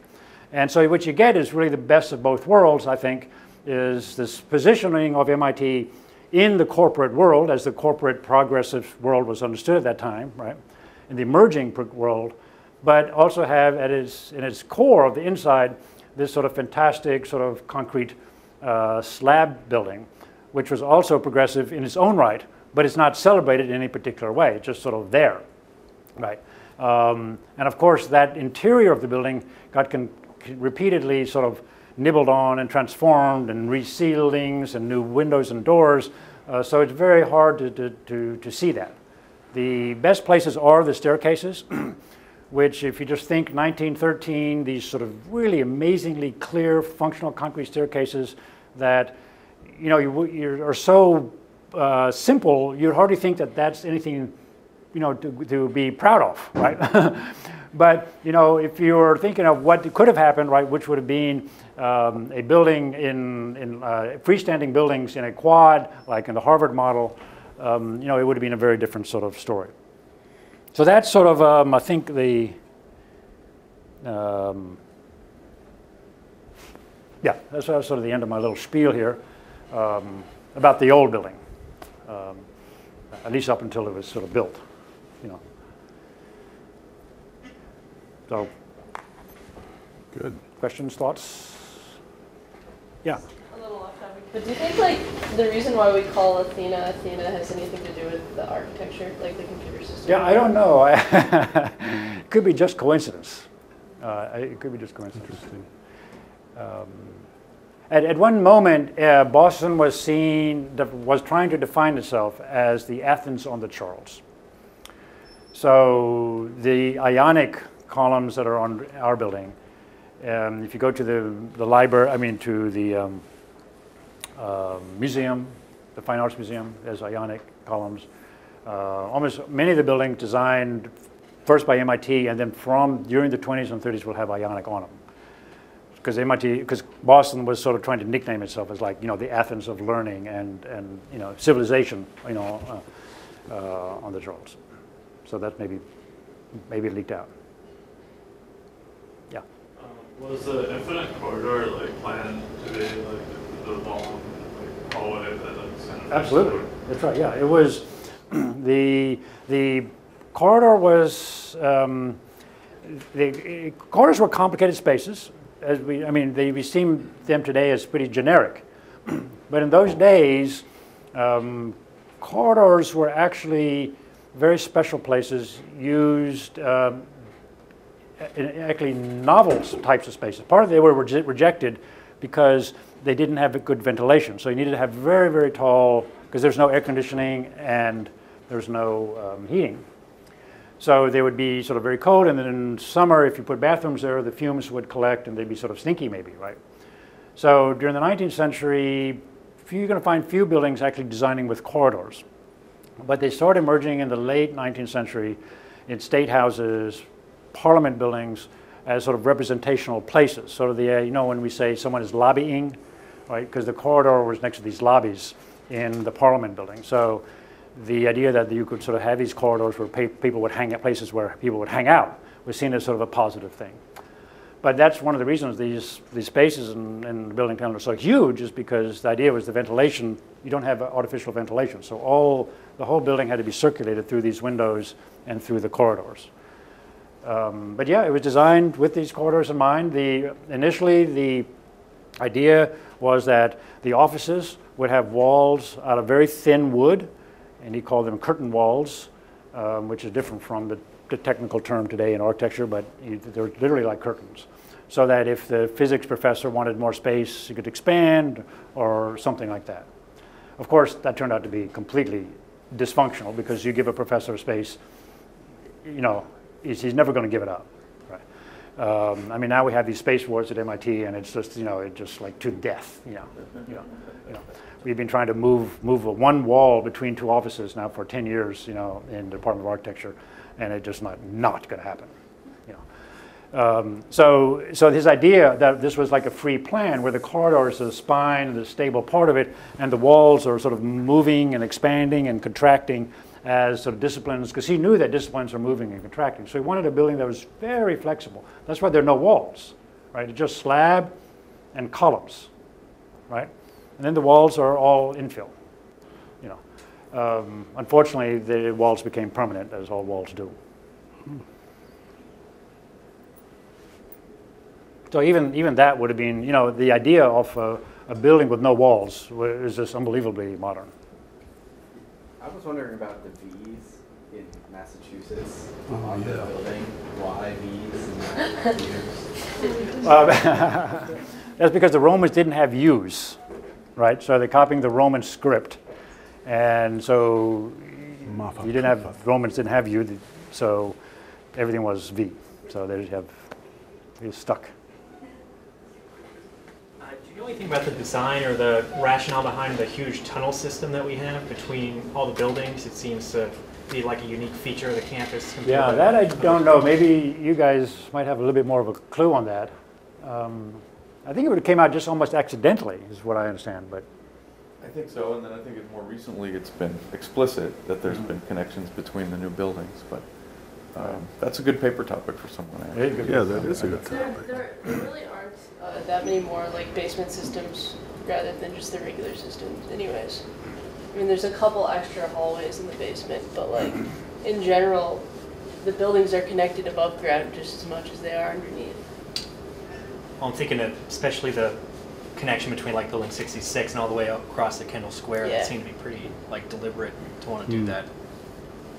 And so what you get is really the best of both worlds, I think, is this positioning of MIT in the corporate world, as the corporate progressive world was understood at that time, right, in the emerging world, but also have at its, in its core of the inside this sort of fantastic sort of concrete uh, slab building, which was also progressive in its own right, but it's not celebrated in any particular way. It's just sort of there, right? Um, and of course, that interior of the building got repeatedly sort of nibbled on and transformed and resealings and new windows and doors. Uh, so it's very hard to, to, to, to see that. The best places are the staircases. which if you just think 1913, these sort of really amazingly clear functional concrete staircases that, you know, you, you are so uh, simple, you'd hardly think that that's anything, you know, to, to be proud of, right? but, you know, if you're thinking of what could have happened, right, which would have been um, a building in, in uh, freestanding buildings in a quad, like in the Harvard model, um, you know, it would have been a very different sort of story. So that's sort of, um, I think, the, um, yeah, that's sort of the end of my little spiel here um, about the old building, um, at least up until it was sort of built, you know. So, good. Questions, thoughts? Yeah. A little off topic, but do you think like the reason why we call Athena Athena has anything to do with the architecture, like the computer system? Yeah, I don't know. it could be just coincidence. Uh, it could be just coincidence. Interesting. Um, at, at one moment, uh, Boston was seen was trying to define itself as the Athens on the Charles. So the Ionic columns that are on our building, um, if you go to the the library, I mean to the um, uh, museum, the Fine Arts Museum, has Ionic columns. Uh, almost many of the buildings designed first by MIT and then from during the 20s and 30s will have Ionic on them. Because MIT, because Boston was sort of trying to nickname itself as like, you know, the Athens of learning and, and you know, civilization, you know, uh, uh on the Charles. So that maybe, maybe leaked out. Yeah. Um, was the infinite corridor like planned to be like the long like, hallway that Absolutely, that's right. Yeah, it was the the corridor was um, the corridors were complicated spaces. As we, I mean, they, we see them today as pretty generic, but in those days, um, corridors were actually very special places used. Um, actually novel types of spaces. Part of they were rejected because they didn't have good ventilation. So you needed to have very, very tall, because there's no air conditioning and there's no um, heating. So they would be sort of very cold, and then in summer, if you put bathrooms there, the fumes would collect and they'd be sort of stinky maybe, right? So during the 19th century, you're going to find few buildings actually designing with corridors. But they started emerging in the late 19th century in state houses, parliament buildings as sort of representational places. Sort of the, you know, when we say someone is lobbying, right? Because the corridor was next to these lobbies in the parliament building. So the idea that you could sort of have these corridors where people would hang out, places where people would hang out, was seen as sort of a positive thing. But that's one of the reasons these, these spaces in, in the building panel are so huge is because the idea was the ventilation, you don't have artificial ventilation. So all, the whole building had to be circulated through these windows and through the corridors. Um, but yeah, it was designed with these corridors in mind. The, initially, the idea was that the offices would have walls out of very thin wood, and he called them curtain walls, um, which is different from the, the, technical term today in architecture, but they're literally like curtains. So that if the physics professor wanted more space, he could expand or something like that. Of course, that turned out to be completely dysfunctional because you give a professor space, you know, he's, he's never going to give it up. Um, I mean, now we have these space wars at MIT, and it's just, you know, it's just like to death. You know, you know, you know. We've been trying to move move one wall between two offices now for 10 years, you know, in the Department of Architecture, and it's just not not going to happen. You know. Um, so, so his idea that this was like a free plan where the corridor is the spine, the stable part of it, and the walls are sort of moving and expanding and contracting as sort of disciplines, because he knew that disciplines are moving and contracting. So he wanted a building that was very flexible. That's why there are no walls, right? It's just slab and columns, right? And then the walls are all infill, you know. Um, unfortunately, the walls became permanent, as all walls do. So even, even that would have been, you know, the idea of a, a building with no walls is just unbelievably modern. I was wondering about the V's in Massachusetts oh, on yeah. the building. Why V's and not uh, That's because the Romans didn't have U's, right? So they're copying the Roman script. And so you didn't have, Romans didn't have U, so everything was V. So they just have, it's stuck Uh, do you know anything about the design or the rationale behind the huge tunnel system that we have between all the buildings? It seems to be like a unique feature of the campus. Yeah, that I don't know. Maybe you guys might have a little bit more of a clue on that. Um, I think it would have came out just almost accidentally, is what I understand. But I think so, and then I think it more recently it's been explicit that there's mm -hmm. been connections between the new buildings, but. Um, that's a good paper topic for someone. Yeah, that is a good topic. There, there, aren't uh, that many more like basement systems rather than just the regular systems anyways. I mean, there's a couple extra hallways in the basement, but like in general, the buildings are connected above ground just as much as they are underneath. Well, I'm thinking of especially the connection between like building 66 and all the way across the Kendall Square. Yeah. That seemed to be pretty like deliberate to want to do mm. that.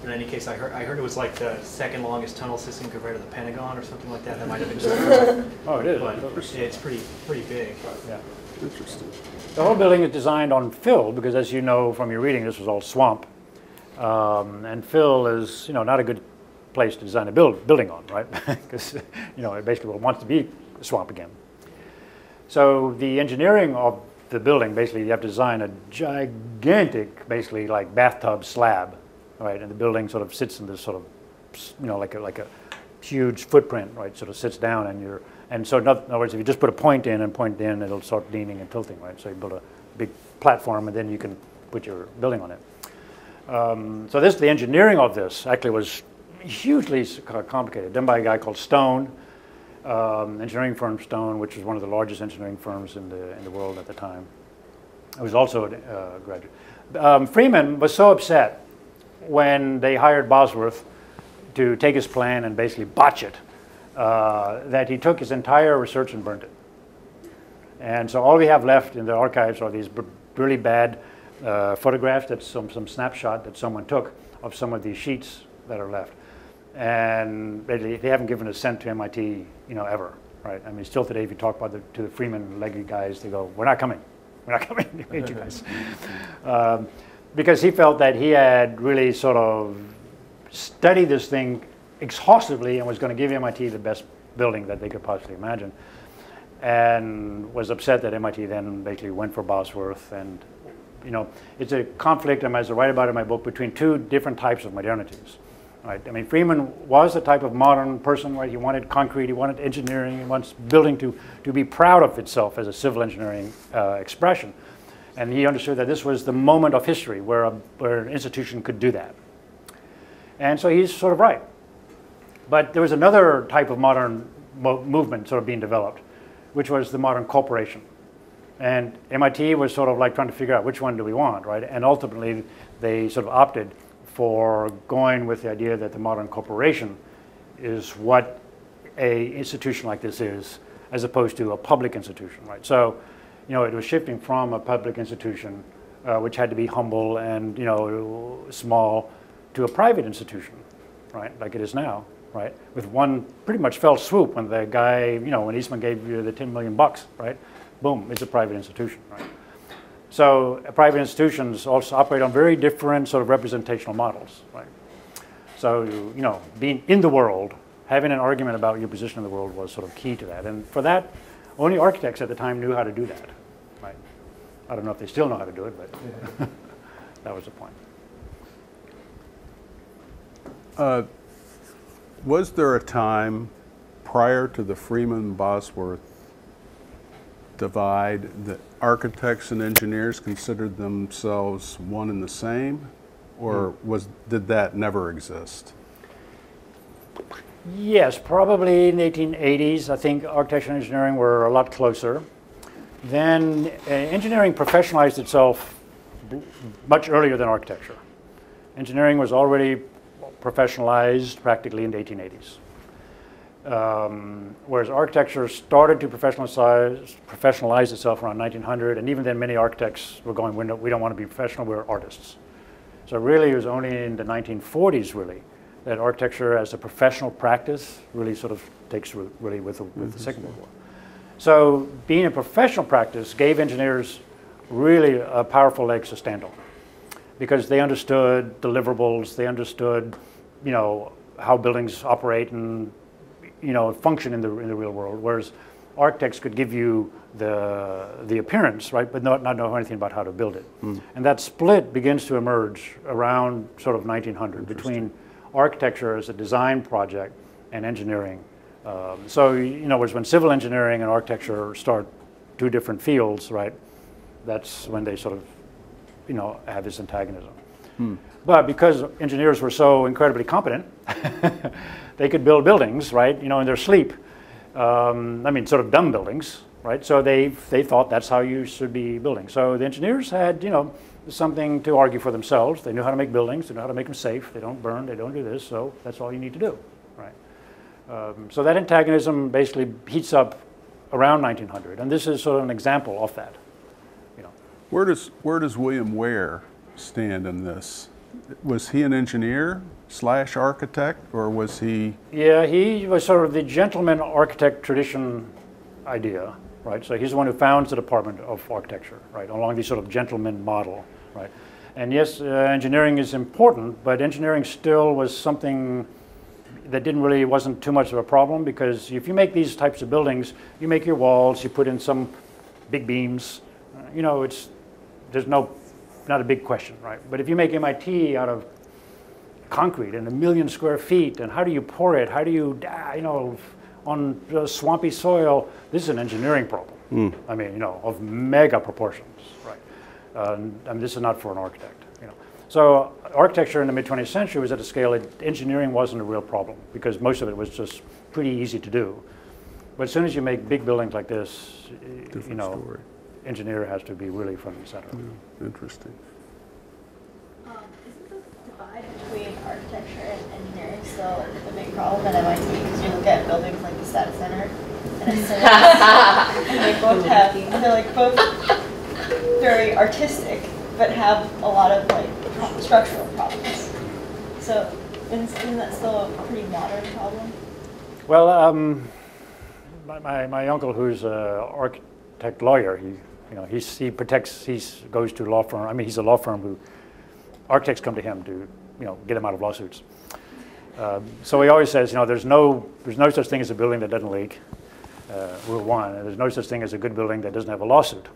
In any case, I heard I heard it was like the second longest tunnel system compared to the Pentagon or something like that. That might have been just. oh, it is. But yeah, it's pretty pretty big. Yeah. Interesting. The whole building is designed on fill because, as you know from your reading, this was all swamp, um, and fill is you know not a good place to design a build, building on, right? Because you know it basically wants to be a swamp again. So the engineering of the building basically you have to design a gigantic, basically like bathtub slab right? And the building sort of sits in this sort of, you know, like a, like a huge footprint, right? Sort of sits down and you're, and so in other words, if you just put a point in and point in, it'll start leaning and tilting, right? So you build a big platform and then you can put your building on it. Um, so this, the engineering of this actually was hugely complicated, done by a guy called Stone, um, engineering firm Stone, which was one of the largest engineering firms in the, in the world at the time. I was also a uh, graduate. Um, Freeman was so upset when they hired Bosworth to take his plan and basically botch it, uh, that he took his entire research and burned it. And so all we have left in the archives are these really bad uh, photographs, that's some, some snapshot that someone took of some of these sheets that are left. And they, they haven't given a cent to MIT, you know, ever, right? I mean, still today, if you talk about the, to the Freeman Legge guys, they go, we're not coming. We're not coming to meet you guys. Um, because he felt that he had really sort of studied this thing exhaustively and was going to give MIT the best building that they could possibly imagine. And was upset that MIT then basically went for Bosworth. And, you know, it's a conflict, and as I write about in my book, between two different types of modernities. Right? I mean, Freeman was the type of modern person, right? He wanted concrete, he wanted engineering, he wants building to, to be proud of itself as a civil engineering uh, expression. And he understood that this was the moment of history where, a, where an institution could do that. And so he's sort of right. But there was another type of modern mo movement sort of being developed, which was the modern corporation. And MIT was sort of like trying to figure out which one do we want, right? And ultimately, they sort of opted for going with the idea that the modern corporation is what a institution like this is, as opposed to a public institution, right? So, you know, it was shifting from a public institution, uh, which had to be humble and, you know, small, to a private institution, right, like it is now, right, with one pretty much fell swoop when the guy, you know, when Eastman gave you the 10 million bucks, right, boom, it's a private institution, right. So private institutions also operate on very different sort of representational models, right. So, you know, being in the world, having an argument about your position in the world was sort of key to that. And for that, only architects at the time knew how to do that, right. I don't know if they still know how to do it, but that was the point. Uh, was there a time prior to the Freeman-Bosworth divide that architects and engineers considered themselves one and the same? Or was, did that never exist? Yes, probably in the 1880s. I think architecture and engineering were a lot closer. Then uh, engineering professionalized itself much earlier than architecture. Engineering was already professionalized practically in the 1880s. Um, whereas architecture started to professionalize, professionalize itself around 1900, and even then many architects were going, we don't, we don't want to be professional, we're artists. So really it was only in the 1940s really that architecture as a professional practice really sort of takes root really with the, with the Second World War. So being a professional practice gave engineers really a powerful legs to stand on because they understood deliverables, they understood, you know, how buildings operate and, you know, function in the, in the real world, whereas architects could give you the, the appearance, right, but not, not know anything about how to build it. Mm. And that split begins to emerge around sort of 1900 between architecture as a design project and engineering. Um, so, you know, whereas when civil engineering and architecture start two different fields, right, that's when they sort of you know, have this antagonism. Hmm. But because engineers were so incredibly competent, they could build buildings, right, you know, in their sleep. Um, I mean, sort of dumb buildings, right? So they, they thought that's how you should be building. So the engineers had, you know, something to argue for themselves. They knew how to make buildings. They knew how to make them safe. They don't burn. They don't do this. So that's all you need to do, right? Um, so that antagonism basically heats up around 1900. And this is sort of an example of that. You know. Where does, where does William Ware stand in this? Was he an engineer slash architect, or was he? Yeah, he was sort of the gentleman architect tradition idea, right? So he's the one who founds the Department of Architecture, right, along this sort of gentleman model, right? And yes, uh, engineering is important, but engineering still was something that didn't really wasn't too much of a problem because if you make these types of buildings, you make your walls, you put in some big beams, uh, you know, it's there's no, not a big question, right? But if you make MIT out of concrete and a million square feet, and how do you pour it? How do you, you know, on swampy soil? This is an engineering problem. Mm. I mean, you know, of mega proportions, right? Uh, and this is not for an architect, you know. So architecture in the mid 20th century was at a scale that engineering wasn't a real problem because most of it was just pretty easy to do. But as soon as you make big buildings like this, Different you know, story engineer has to be really front and center. Yeah, interesting. Um, isn't the divide between architecture and engineering still a big problem at MIT? Because you look at buildings like the Stata Center and it's and they both have, they're like both very artistic, but have a lot of like structural problems. So isn't that still a pretty modern problem? Well, um, my, my, my, uncle, who's an architect lawyer, he you know, he's, he protects, he goes to law firm. I mean, he's a law firm who, architects come to him to, you know, get him out of lawsuits. Um, so he always says, you know, there's no, there's no such thing as a building that doesn't leak, uh, rule one, and there's no such thing as a good building that doesn't have a lawsuit.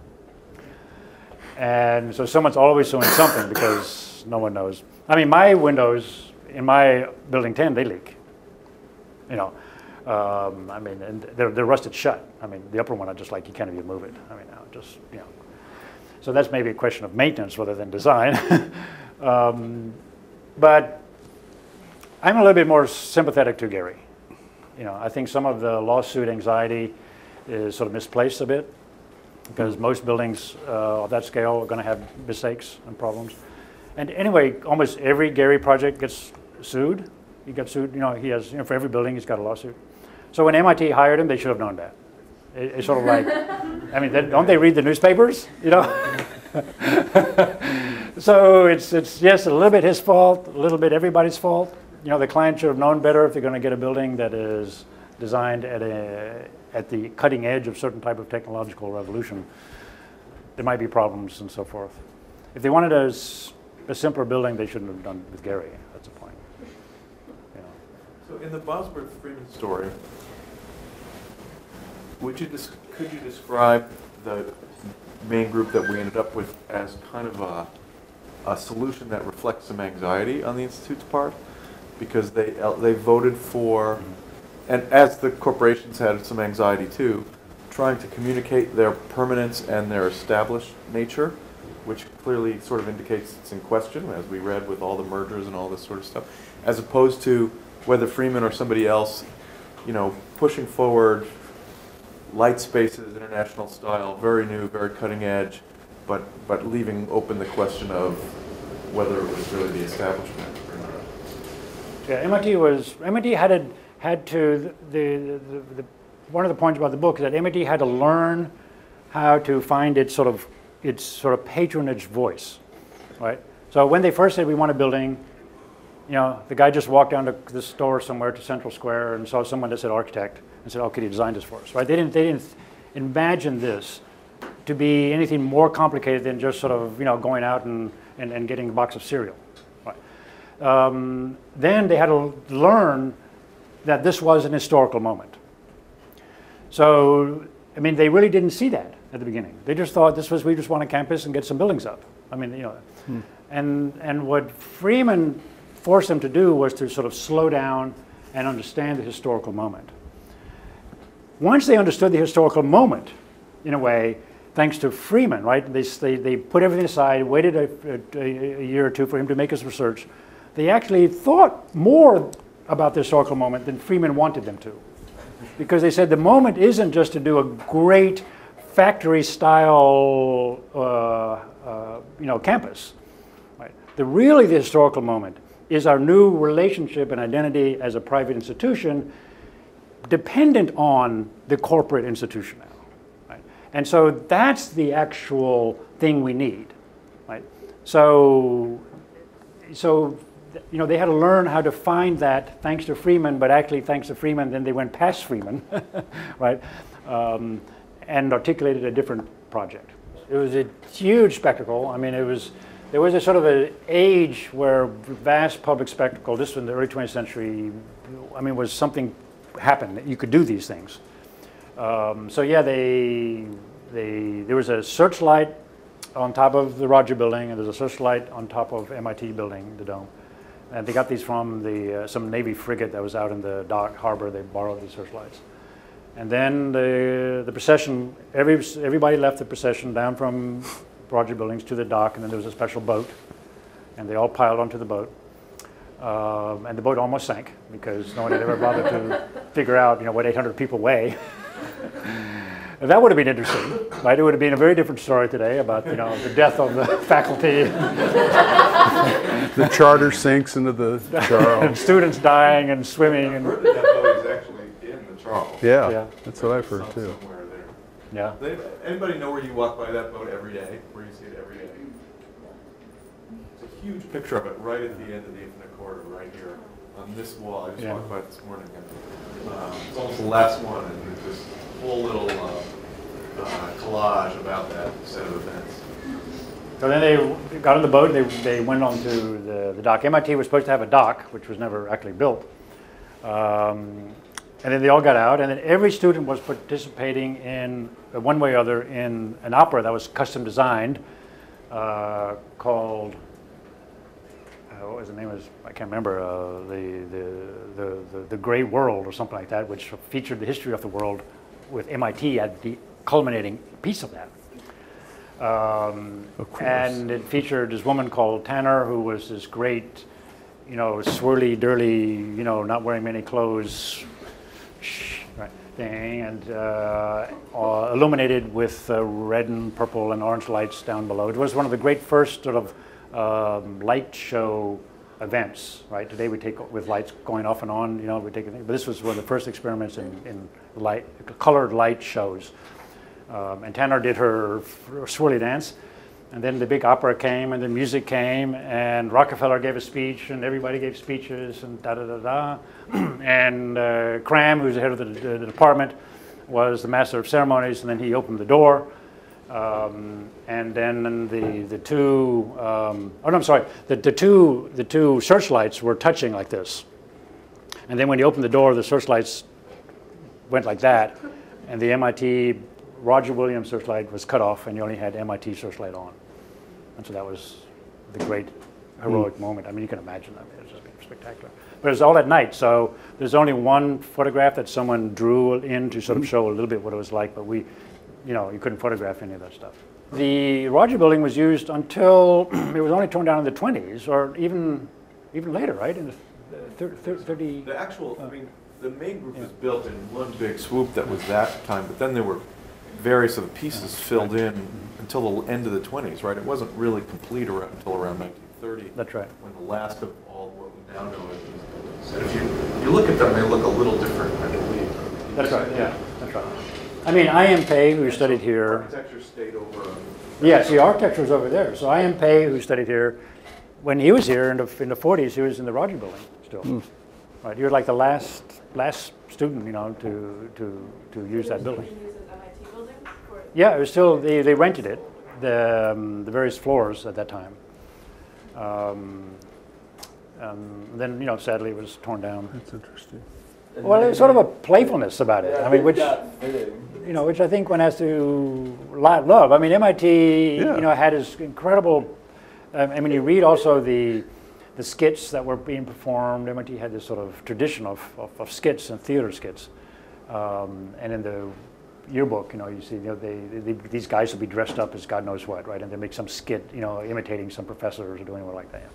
And so someone's always suing something because no one knows. I mean, my windows in my building 10, they leak. You know, um, I mean, and they're, they're rusted shut. I mean, the upper one, I just like, you can't even move it. I mean, now just, you know. So that's maybe a question of maintenance rather than design. um, but I'm a little bit more sympathetic to Gehry. You know, I think some of the lawsuit anxiety is sort of misplaced a bit because most buildings uh, of that scale are going to have mistakes and problems. And anyway, almost every Gehry project gets sued. He got sued, you know, he has, you know, for every building, he's got a lawsuit. So when MIT hired him, they should have known that. It, it's sort of like, I mean, they, don't they read the newspapers, you know? so it's, it's, yes, a little bit his fault, a little bit everybody's fault. You know, the client should have known better if they're going to get a building that is designed at, a, at the cutting edge of certain type of technological revolution. There might be problems and so forth. If they wanted a, a simpler building, they shouldn't have done it with Gehry. That's the point. Know. So in the Bosworth Freeman story, would you could you describe the main group that we ended up with as kind of a, a solution that reflects some anxiety on the institute's part? Because they uh, they voted for, and as the corporations had some anxiety too, trying to communicate their permanence and their established nature, which clearly sort of indicates it's in question, as we read with all the mergers and all this sort of stuff, as opposed to whether Freeman or somebody else, you know, pushing forward light spaces, international style, very new, very cutting edge, but, but leaving open the question of whether it was really the establishment or not. Yeah, MIT was, MIT had, a, had to, the, the, the, one of the points about the book is that MIT had to learn how to find its sort of, its sort of patronage voice, right? So when they first said we want a building, you know, the guy just walked down to the store somewhere to Central Square and saw someone that said architect and said, "Oh, could you design this for us?" Right? They didn't. They didn't imagine this to be anything more complicated than just sort of you know going out and, and, and getting a box of cereal. Right? Um, then they had to learn that this was an historical moment. So I mean, they really didn't see that at the beginning. They just thought this was we just want a campus and get some buildings up. I mean, you know, hmm. and and what Freeman forced them to do was to sort of slow down and understand the historical moment. Once they understood the historical moment, in a way, thanks to Freeman, right? They, they, they put everything aside, waited a, a, a, year or two for him to make his research. They actually thought more about the historical moment than Freeman wanted them to. Because they said the moment isn't just to do a great factory style uh, uh, you know, campus. Right? The really the historical moment is our new relationship and identity as a private institution dependent on the corporate institution now. Right? And so that's the actual thing we need. Right? So, so you know, they had to learn how to find that thanks to Freeman, but actually thanks to Freeman, then they went past Freeman, right? Um, and articulated a different project. It was a huge spectacle. I mean, it was, there was a sort of an age where vast public spectacle, this was in the early 20th century, I mean, was something happen, that you could do these things. Um, so yeah, they, they, there was a searchlight on top of the Roger building, and there's a searchlight on top of MIT building, the dome. And they got these from the, uh, some Navy frigate that was out in the dock harbor. They borrowed these searchlights. And then the, the procession, every, everybody left the procession down from Roger buildings to the dock, and then there was a special boat. And they all piled onto the boat. Um, and the boat almost sank because no one had ever bothered to figure out, you know, what 800 people weigh. that would have been interesting, right? It would have been a very different story today about, you know, the death of the faculty. the charter sinks into the Charles. and students dying and swimming. And that boat is actually in the Charles. Yeah, yeah. that's what I've heard too. Yeah. They, anybody know where you walk by that boat every day? Where you see it every day? It's a huge picture of it right at the end of the corridor right here on this wall. I just yeah. walked by this morning. And, uh, it's almost the last one, and there's this whole little uh, uh, collage about that set of events. So then they got on the boat, they, they went on to the, the dock. MIT was supposed to have a dock, which was never actually built. Um, and then they all got out, and then every student was participating in, uh, one way or other, in an opera that was custom designed uh, called what was the name? Was I can't remember uh, the, the the the the Gray World or something like that, which featured the history of the world with MIT at the culminating piece of that. Um, Of course. and it featured this woman called Tanner, who was this great, you know, swirly, dirty, you know, not wearing many clothes, right, thing, and uh, uh, illuminated with uh, red and purple and orange lights down below. It was one of the great first sort of um, light show events, right? Today we take with lights going off and on, you know, we take, but this was one of the first experiments in, in light, colored light shows. Um, and Tanner did her swirly dance. And then the big opera came, and the music came, and Rockefeller gave a speech, and everybody gave speeches, and da da da da. and uh, Cram, who's the head of the, the, the department, was the master of ceremonies, and then he opened the door. Um, and then the the two um, oh no I'm sorry. The, the two the two searchlights were touching like this, and then when you opened the door the searchlights went like that, and the MIT Roger Williams searchlight was cut off, and you only had MIT searchlight on, and so that was the great heroic moment. I mean you can imagine that. It was just spectacular. But it was all at night, so there's only one photograph that someone drew in to sort of show a little bit what it was like, but we you know, you couldn't photograph any of that stuff. The Roger building was used until it was only torn down in the 20s, or even even later, right? In the thir- thir- 30. The actual, I uh, mean, the main group was built in one big swoop that was that time, but then there were various other pieces filled in until the end of the 20s, right? It wasn't really complete around, until around 1930. That's right. When the last of all what we now know is. So if you, you look at them, they look a little different, I believe. That's right. Yeah, that's right. I mean, I.M. Pei, who studied here. Architecture stayed over. on- Yeah, see, architecture was over there. So I.M. Pei, who studied here, when he was here in the, in the 40s, he was in the Roger building still. Right, he was like the last last student, you know, to to to use that building. Yeah, it was still they, they rented it, the um, the various floors at that time. Um, um, then you know, sadly, it was torn down. That's interesting. Well, there's sort of a playfulness about it. I mean, which Got fitting. You know, which I think one has to love. I mean, MIT, Yeah. you know, had this incredible. Um, I mean, you read also the the skits that were being performed. MIT had this sort of tradition of, of, of skits and theater skits. Um, and in the yearbook, you know, you see, you know, they, they, these guys will be dressed up as God knows what, right? And they make some skit, you know, imitating some professors or doing what like that.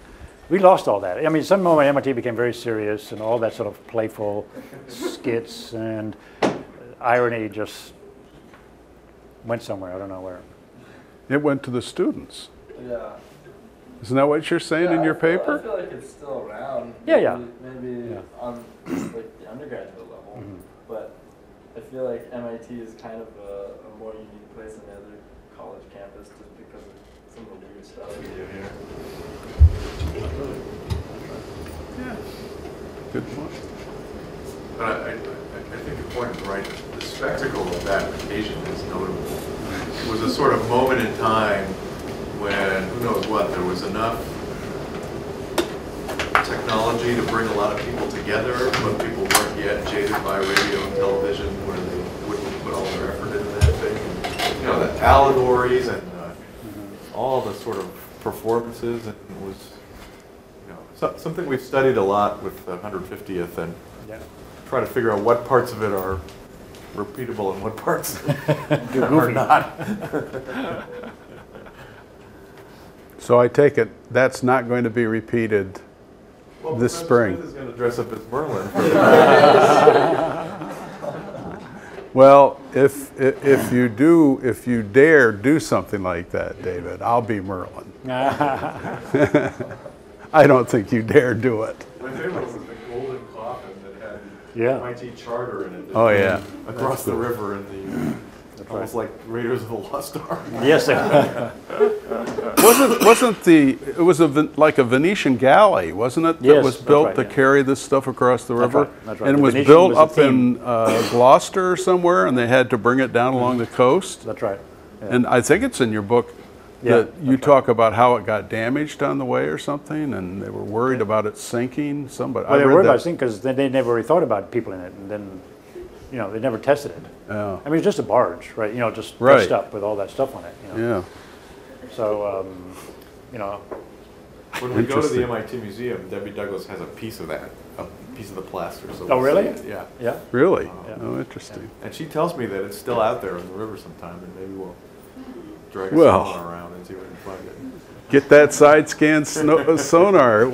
We lost all that. I mean, some moment MIT became very serious, and all that sort of playful skits and irony just went somewhere. I don't know where. It went to the students. Yeah. Isn't that what you're saying in your I feel- paper? I feel like it's still around. Yeah, yeah. Maybe, maybe Yeah. on just like the undergraduate level, Mhm. but I feel like MIT is kind of a, a more unique place than the other college campus just because of some of the weird stuff we do here. Yeah. Good point. But I, I, think your point is right. The spectacle of that occasion is notable. It was a sort of moment in time when, who knows what, there was enough technology to bring a lot of people together, but people weren't yet jaded by radio and television where they wouldn't put all their effort into that thing. You know, the allegories and uh, all the sort of performances and it was, you know, so- something we've studied a lot with the 150th and Yeah. Try to figure out what parts of it are repeatable and what parts are not. So I take it that's not going to be repeated. Well, This Professor spring. Smith is going to dress up as Merlin. Well, if, i- if you do, if you dare do something like that, David, I'll be Merlin. I don't think you dare do it. My favorite was the golden coffin that had Yeah. MIT charter in it. Oh, yeah. Across the river in the, That's almost like Raiders of the Lost Ark. yes. Wasn't, wasn't the, it was a, like a Venetian galley, wasn't it? That Yes, was built right, to yeah. carry this stuff across the river? right, that's right. And it was Venetian built was up in uh, Gloucester or somewhere, and they had to bring it down along the coast? That's right. Yeah. And I think it's in your book Yeah, that you that's talk about how it got damaged on the way or something, and they were worried about it sinking. Somebody, I they were read worried about that. it because they, they never really thought about people in it, and then, you know, they never tested it. Yeah. I mean, it's just a barge, right? You know, just Right. dressed up with all that stuff on it. You know? Yeah. So, um, you know, When we go to the MIT museum, Debbie Douglas has a piece of that, a piece of the plaster. So Oh, we'll really? it, Yeah. Yeah. Really? Yeah. Oh, interesting. And she tells me that it's still out there in the river sometime, and maybe we'll drag a Well. sonar around and see if we can find it. Get that side scan sno- sonar.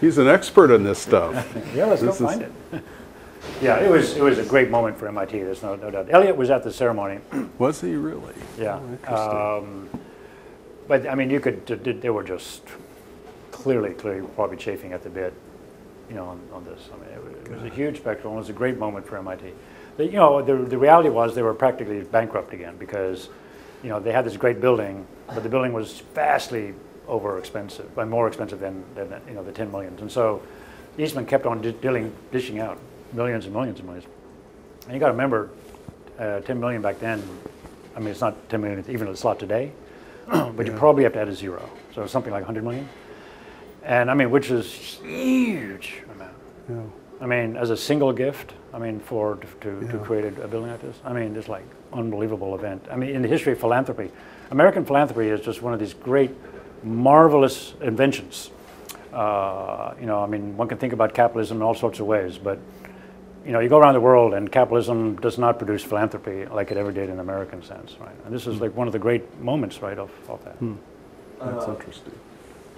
He's an expert in this stuff. Yeah, let's go This is- find it. Yeah, it was, it was a great moment for MIT, there's no, no doubt. Eliot was at the ceremony, Was he really? yeah. Oh. Um, But, I mean, you could, th- th- they were just clearly, clearly probably chafing at the bit, you know, on, on this. I mean, it was, it was a huge spectacle, it was a great moment for MIT. But, you know, the, the reality was they were practically bankrupt again because, you know, they had this great building, but the building was vastly over expensive, but more expensive than, than, you know, the 10 millions. And so Eastman kept on dealing, dishing out millions and millions and millions. And you got to remember, uh, 10 million back then. I mean, it's not 10 million even a slot today, but you probably have to add a zero, so something like 100 million. And I mean, which is huge amount. Yeah. I mean, as a single gift, I mean, for to, to, to create a, a building like this, I mean, it's like unbelievable event. I mean, in the history of philanthropy, American philanthropy is just one of these great, marvelous inventions. Uh, you know, I mean, one can think about capitalism in all sorts of ways, but you know, you go around the world and capitalism does not produce philanthropy like it ever did in the American sense, right? And this is like one of the great moments, right, of, of that. That's Uh, interesting.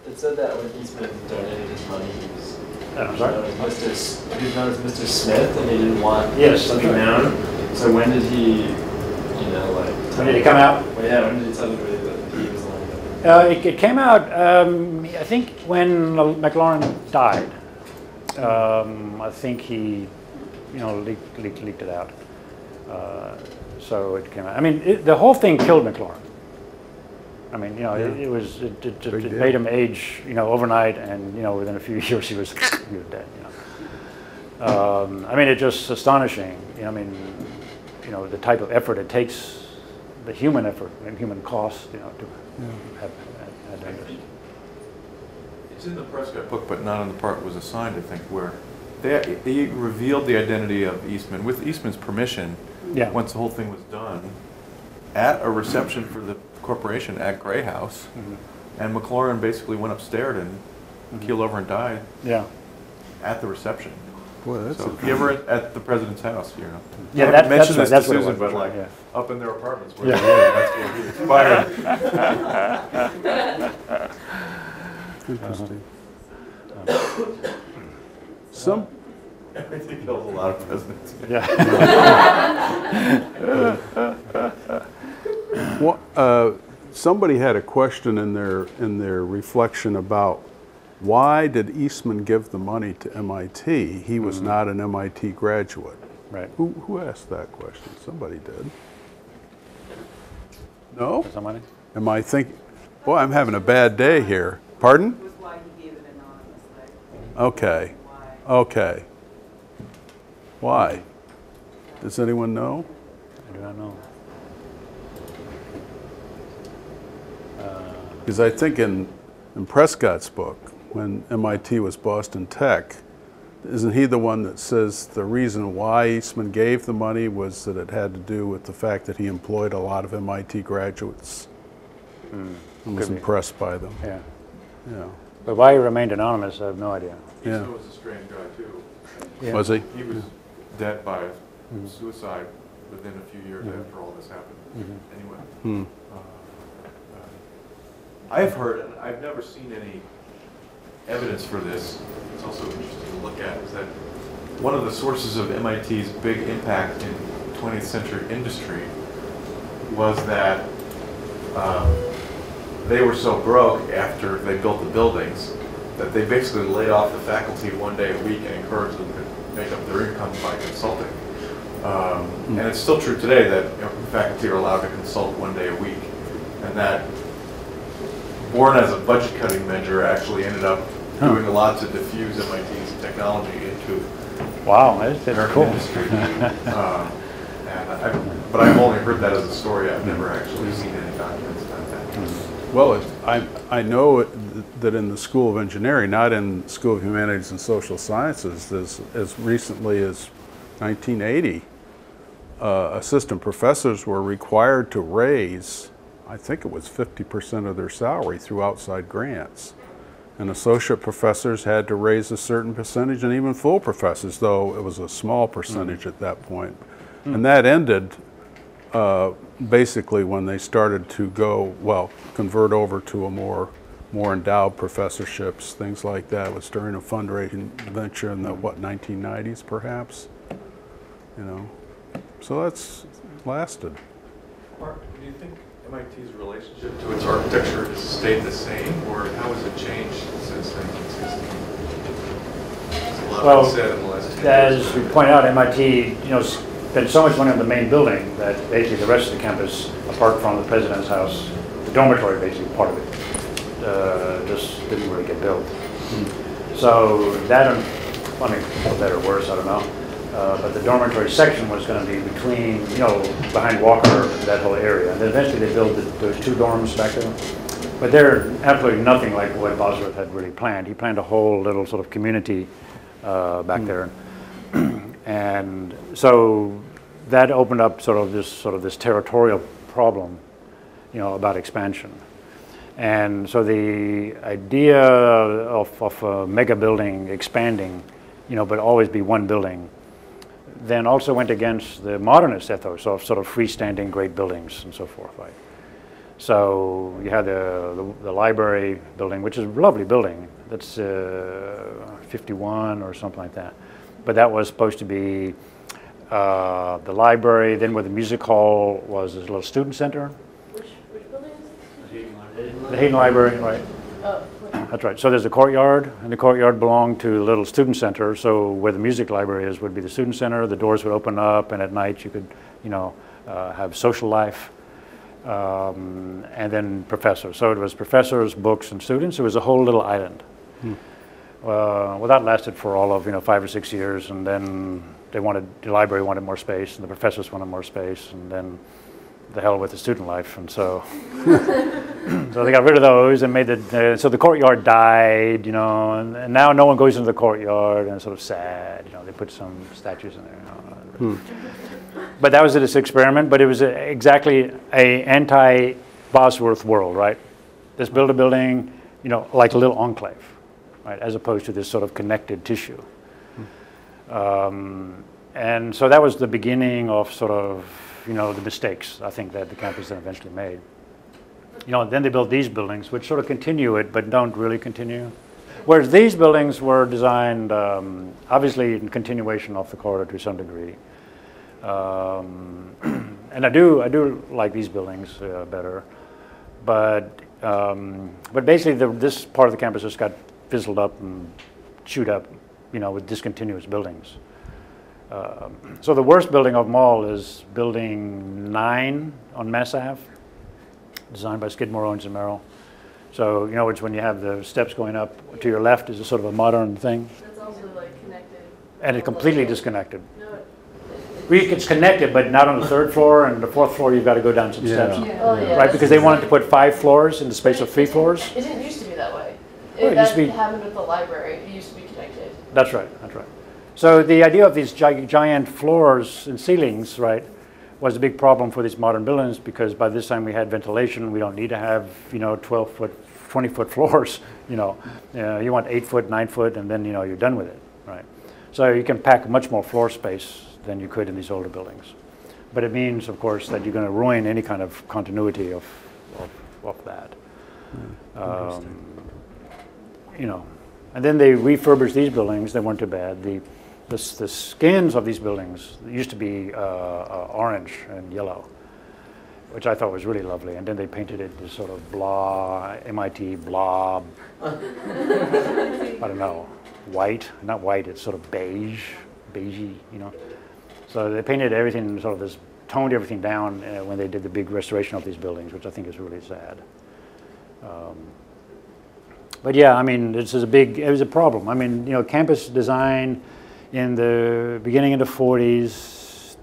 It said that when Eastman donated his money, he was, Uh, I'm sorry? was known as Mr. S- he was known as Mr. Smith, and he didn't want Yes, something that's right. known. So when did he, you know, like? When did he come out? Well, yeah, when did he tell everybody that he was the one? Uh, it, it came out, um, I think, when Maclaurin died. Um, I think he, you know, leaked, leaked, leaked it out. Uh, so it came out. I mean, it, the whole thing killed Maclaurin. I mean, you know, it, Yeah. it was it, it, it made him age, you know, overnight, and you know, within a few years he was he was dead. You know, um, I mean, it's just astonishing. You know, I mean, you know, the type of effort it takes, the human effort and human cost, you know, to have, have, have done this. It's in the Prescott book, but not on the part was assigned, I think, where they, they revealed the identity of Eastman, with Eastman's permission, Yeah. once the whole thing was done, at a reception for the corporation at Gray House. Mhm. And Maclaurin basically went upstairs and Mm-hmm. keeled over and died Yeah. at the reception. Boy, that's So a- if you ever at- at the president's house, you know. Yeah, I that- mentioned that's this what- to it Susan, was, but like, yeah. up in their apartments where Yeah. they live, that's where he expired. Interesting. Some, He killed a lot of presidents. Yeah. Well, uh, somebody had a question in their, in their reflection about why did Eastman give the money to MIT? He was mm-hmm. not an MIT graduate. Right. Who, who asked that question? Somebody did. No? Somebody? Am I thinking, boy, I'm having a bad day here. Pardon? was why he gave it anonymously. Okay, okay. Why? Does anyone know? I do not know. Uh, because I think in, in Prescott's book, when MIT was Boston Tech, isn't he the one that says the reason why Eastman gave the money was that it had to do with the fact that he employed a lot of MIT graduates and was Could be. impressed by them? Yeah. Yeah. But why he remained anonymous, I have no idea. Yeah. Eastman was a strange guy too. Yeah. Was he? He was dead by suicide within a few years Mhm. after all this happened. Mhm. Anyway, Hmm. uh, uh, I've heard, and I've never seen any evidence for this. It's also interesting to look at is that one of the sources of MIT's big impact in 20th century industry was that um, they were so broke after they built the buildings that they basically laid off the faculty one day a week and encouraged them to make up their income by consulting. Um, and it's still true today that you know, faculty are allowed to consult one day a week, and that born as a budget cutting measure actually ended up Huh. doing a lot to diffuse MIT's technology into Wow, that's, that's American cool. industry. Um, and I, but I've only heard that as a story. I've never actually seen any documents about that. Well, it- I, I know it- that in the School of Engineering, not in School of Humanities and Social Sciences, as, as recently as 1980, uh, assistant professors were required to raise, I think it was 50% of their salary through outside grants. And associate professors had to raise a certain percentage, and even full professors, though it was a small percentage at that point. And that ended uh, basically when they started to go, well, convert over to a more more endowed professorships, things like that. It was during a fundraising venture in the what 1990s, perhaps. You know, so that's lasted. Mark, do you think MIT's relationship to its architecture has stayed the same, or how has it changed since 1960? A lot Well, said in the last As years. we point out, MIT, you know, spent so much money on the main building that basically the rest of the campus, apart from the president's house, the dormitory basically part of it, uh, just didn't really get built. So that, I mean, for better or worse, I don't know. Uh, But the dormitory section was going to be between, you know, behind Walker, that whole area. And then eventually they built the- those two dorms back there. But they're absolutely nothing like what Bosworth had really planned. He planned a whole little sort of community uh, back there. And so that opened up sort of this, sort of this territorial problem, you know, about expansion. And so the idea of, of a mega building expanding, you know, but always be one building, then also went against the modernist ethos of sort of freestanding great buildings and so forth, right? So you had the, the, the library building, which is a lovely building. That's uh, 51 or something like that. But that was supposed to be uh, the library, then where the music hall was a little student center. Which, which building is it? The Hayden Library, right? Oh, That's right. So there's a courtyard, and the courtyard belonged to the little student center. So where the music library is would be the student center. The doors would open up, and at night you could, you know, uh, have social life. Um, and then professors. So it was professors, books, and students. It was a whole little island. Uh, well, that lasted for all of you know five or six years, and then they wanted the library wanted more space, and the professors wanted more space, and then the hell with the student life, and so so they got rid of those and made the uh, so the courtyard died, you know, and, and now no one goes into the courtyard, and it's sort of sad, you know. They put some statues in there. You know. But that was this experiment, but it was a, exactly a anti-Bosworth world, right? Let's build a building, you know, like a little enclave, right, as opposed to this sort of connected tissue. Um, and so that was the beginning of sort of, you know, the mistakes I think that the campus then eventually made. You know, then they built these buildings, which sort of continue it, but don't really continue. Whereas these buildings were designed, um, obviously, in continuation of the corridor to some degree. Um, and I do, I do like these buildings uh, better, but um, but basically, the, this part of the campus just got fizzled up and chewed up, you know, with discontinuous buildings. Um, so the worst building of them all is Building Nine on Mass Ave, designed by Skidmore, Owings and Merrill. So you know, it's when you have the steps going up to your left is a sort of a modern thing, That's also like connected. and it's completely disconnected. No, it- We- It's connected, but not on the third floor, and the fourth floor, you've got to go down some Yeah. steps. Oh, yeah. Right, because they wanted to put five floors in the space of three floors? It didn't used to be that way. Well, it that used to be- happened with the library. It used to be connected. That's right, that's right. So the idea of these giant floors and ceilings, right, was a big problem for these modern buildings because by this time we had ventilation. We don't need to have, you know, 12 foot, 20 foot floors, you know. Uh, you want eight foot, nine foot, and then, you know, you're done with it, right? So you can pack much more floor space than you could in these older buildings. But it means, of course, that you're going to ruin any kind of continuity of, of, of that. Um, you know, and then they refurbished these buildings. They weren't too bad. The, the, the skins of these buildings used to be uh, uh, orange and yellow, which I thought was really lovely. And then they painted it this sort of blah, MIT blob. I don't know, white, not white. It's sort of beige, beigey, you know. So they painted everything sort of this, toned everything down uh, when they did the big restoration of these buildings, which I think is really sad. Um, but yeah, I mean, this is a big, it was a problem. I mean, you know, campus design in the beginning of the 40s,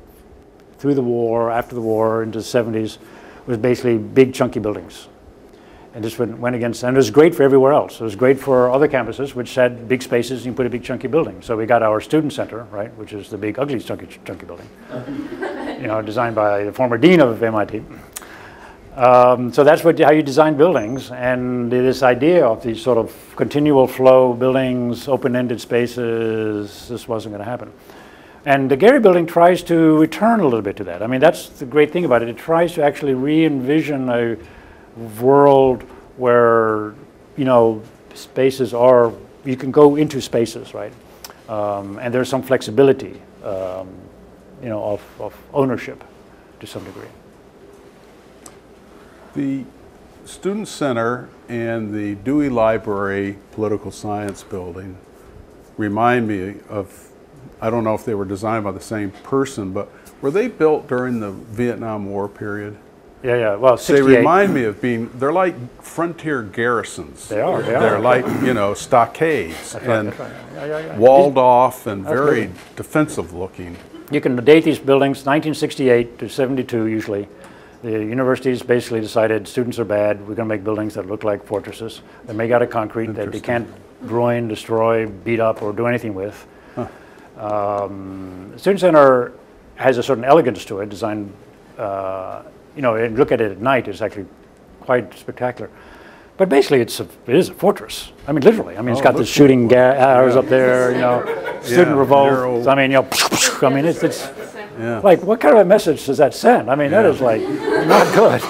through the war, after the war, into the 70s, was basically big chunky buildings. And this went, went against, and it was great for everywhere else. It was great for other campuses, which had big spaces, and you put a big chunky building. So we got our student center, right, which is the big ugly chunky, chunky building, you know, designed by the former dean of MIT. Um, so that's what, how you design buildings, and this idea of these sort of continual flow buildings, open-ended spaces, this wasn't going to happen. And the Gehry building tries to return a little bit to that. I mean, that's the great thing about it. It tries to actually re-envision a world where, you know, spaces are, you can go into spaces, right? Um, and there's some flexibility, um, you know, of, of ownership to some degree. The Student Center and the Dewey Library Political Science Building remind me of, I don't know if they were designed by the same person, but were they built during the Vietnam War period? Yeah, yeah. Well, They remind me of being, they're like frontier garrisons. They are, they They're like, you know, stockades right, and right. Yeah, yeah, yeah. walled off and very Absolutely. defensive looking. You can date these buildings 1968 to 72 usually. The universities basically decided students are bad. We're going to make buildings that look like fortresses. They're made out of concrete that they can't ruin, destroy, beat up, or do anything with. Um, Student Center has a certain elegance to it, designed, uh, you know, and look at it at night, it's actually quite spectacular. But basically, it's a, it is a fortress. I mean, literally. I mean, it's got the shooting like ga- arrows up there, you know, student Yeah, revolt. I mean, you know, I mean, it's, it's Yeah. like, what kind of a message does that send? I mean, that Yeah. is like not good.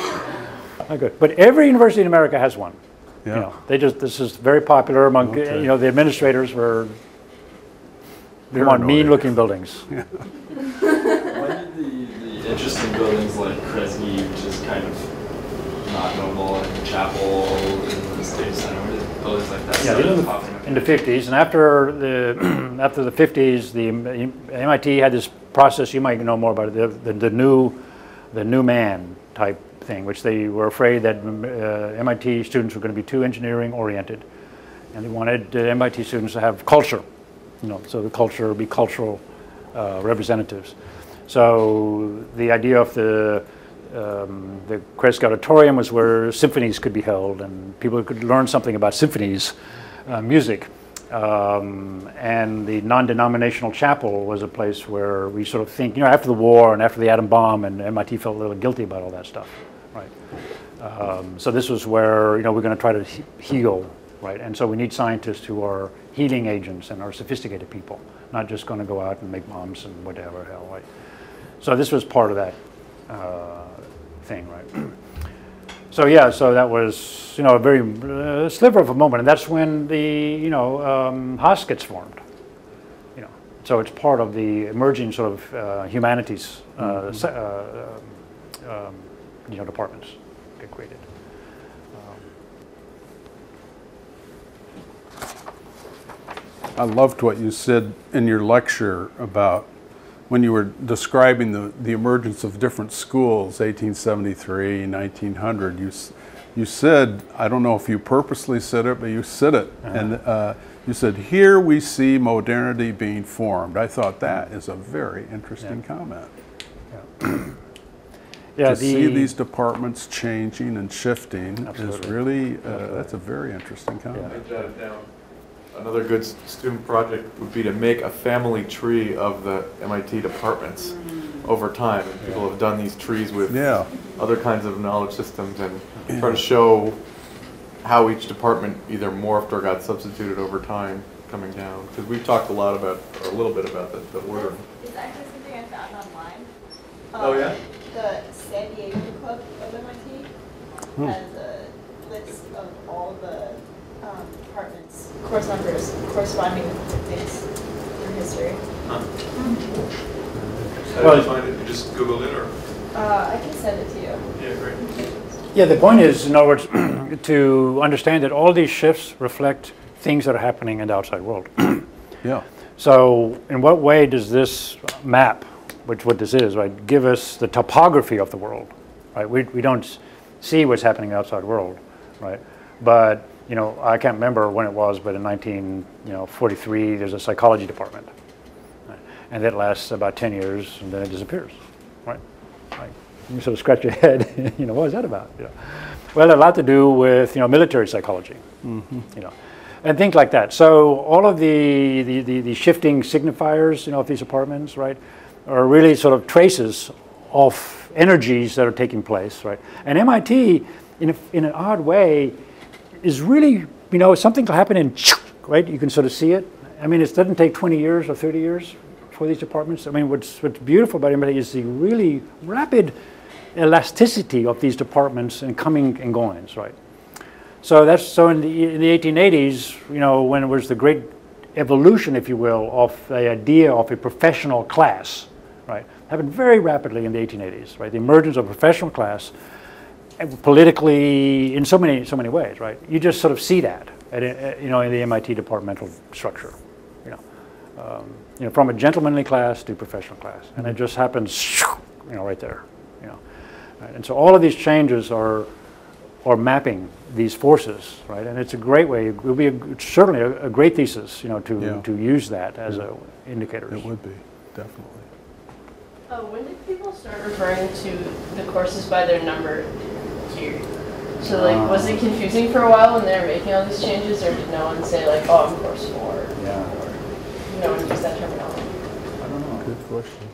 Not good. But every university in America has one. You Yeah. know, they just this is very popular among Okay. you know the administrators were they want mean-looking buildings. When did the, the interesting buildings like Kresge, which is kind of not noble, and Chapel in the State Center, when buildings like that Yeah, start these are the- in the 50s, and after the after the 50s, the MIT had this process. You might know more about it. The, the, the new the new man type thing, which they were afraid that uh, MIT students were going to be too engineering oriented, and they wanted uh, MIT students to have culture. You know, so the culture be cultural uh, representatives. So the idea of the um, the Kresge Auditorium was where symphonies could be held and people could learn something about symphonies, uh, music. Um, and the non-denominational chapel was a place where we sort of think, you know, after the war and after the atom bomb, and MIT felt a little guilty about all that stuff, right? Um, so this was where, you know, we're going to try to heal, right? And so we need scientists who are healing agents and are sophisticated people, not just going to go out and make bombs and whatever hell, right? So this was part of that uh, thing, right? So yeah, so that was you know a very uh, sliver of a moment, and that's when the you know um, HASS gets formed. You know, so it's part of the emerging sort of uh, humanities uh, se- uh, um, you know departments get created. I loved what you said in your lecture about when you were describing the, the emergence of different schools, 1873, 1900. You, you said, I don't know if you purposely said it, but you said it. And uh, you said, Here we see modernity being formed. I thought that is a very interesting comment. Yeah, to see these departments changing and shifting is really, uh, that's a very interesting comment. I jotted down. Another good student project would be to make a family tree of the MIT departments over time. And people have done these trees with Yeah. other kinds of knowledge systems and try to show how each department either morphed or got substituted over time coming down. Because we've talked a lot about, or a little bit about the, the order. It's actually something I found online. Oh, Um, yeah? The San Diego Club of MIT Hmm. has a list of all the um, departments, course numbers corresponding with the dates through history. How did you find it? You just Googled it or? Uh, I can send it to you. Yeah, great. Yeah, the point is, in other words, to understand that all these shifts reflect things that are happening in the outside world. Yeah. So, in what way does this map, which what this is, right, give us the topography of the world, right? We, we don't see what's happening in the outside world, right? But you know, I can't remember when it was, but in 1943, there's a psychology department, right? and that lasts about 10 years, and then it disappears, right? Like, you sort of scratch your head, you know, what is that about? You know? Well, a lot to do with you know military psychology, mm-hmm. you know, and things like that. So all of the, the, the, the shifting signifiers, you know, of these apartments, right, are really sort of traces of energies that are taking place, right? And MIT, in, a, in an odd way, is really, you know, something will happen in, right? You can sort of see it. I mean, it doesn't take 20 years or 30 years for these departments. I mean, what's, what's beautiful about MIT is the really rapid elasticity of these departments and coming and goings, right? So that's so in the, in the 1880s, you know, when it was the great evolution, if you will, of the idea of a professional class, right, happened very rapidly in the 1880s, right? The emergence of a professional class, politically, in so many so many ways, right? You just sort of see that, at, you know, in the MIT departmental structure, you know, um, you know, from a gentlemanly class to professional class, and it just happens, you know, right there, you know, right? and so all of these changes are are mapping these forces, right? And it's a great way. It will be a, certainly a, a, great thesis, you know, to Yeah. to use that as Yeah. a indicator. It would be, definitely. Oh, when did people start referring to the courses by their number here? So like, um, was it confusing for a while when they were making all these changes, or did no one say like, oh, I'm course four? Yeah. Or no one used that terminology? I don't know. Good question.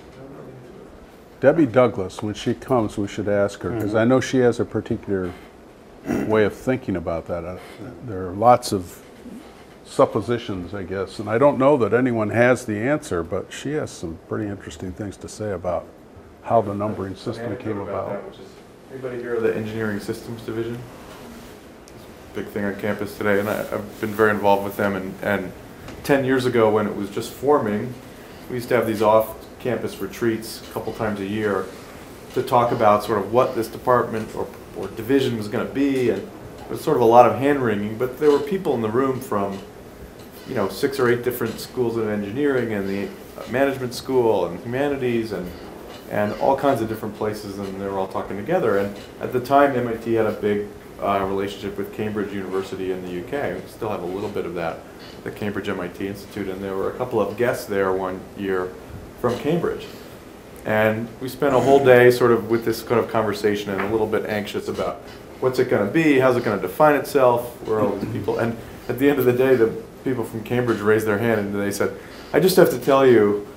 Debbie Douglas, when she comes, we should ask her, because I uh-huh. know she has a particular way of thinking about that. Uh, There are lots of suppositions, I guess, and I don't know that anyone has the answer, but she has some pretty interesting things to say about how the numbering system came Anecdote about. that, which is- Anybody here of the Engineering Systems Division? Big thing on campus today, and I, I've been very involved with them, and, and ten years ago, when it was just forming, we used to have these off-campus retreats a couple times a year to talk about sort of what this department or, or division was gonna be, and it was sort of a lot of hand-wringing, but there were people in the room from, you know, six or eight different schools of engineering, and the management school, and humanities, and and all kinds of different places, and they were all talking together. And at the time, MIT had a big uh, relationship with Cambridge University in the UK. We still have a little bit of that, the Cambridge MIT Institute, and there were a couple of guests there one year from Cambridge. And we spent a whole day sort of with this kind of conversation and a little bit anxious about what's it going to be, how's it going to define itself, where all these people. And at the end of the day, the people from Cambridge raised their hand and they said, I just have to tell you,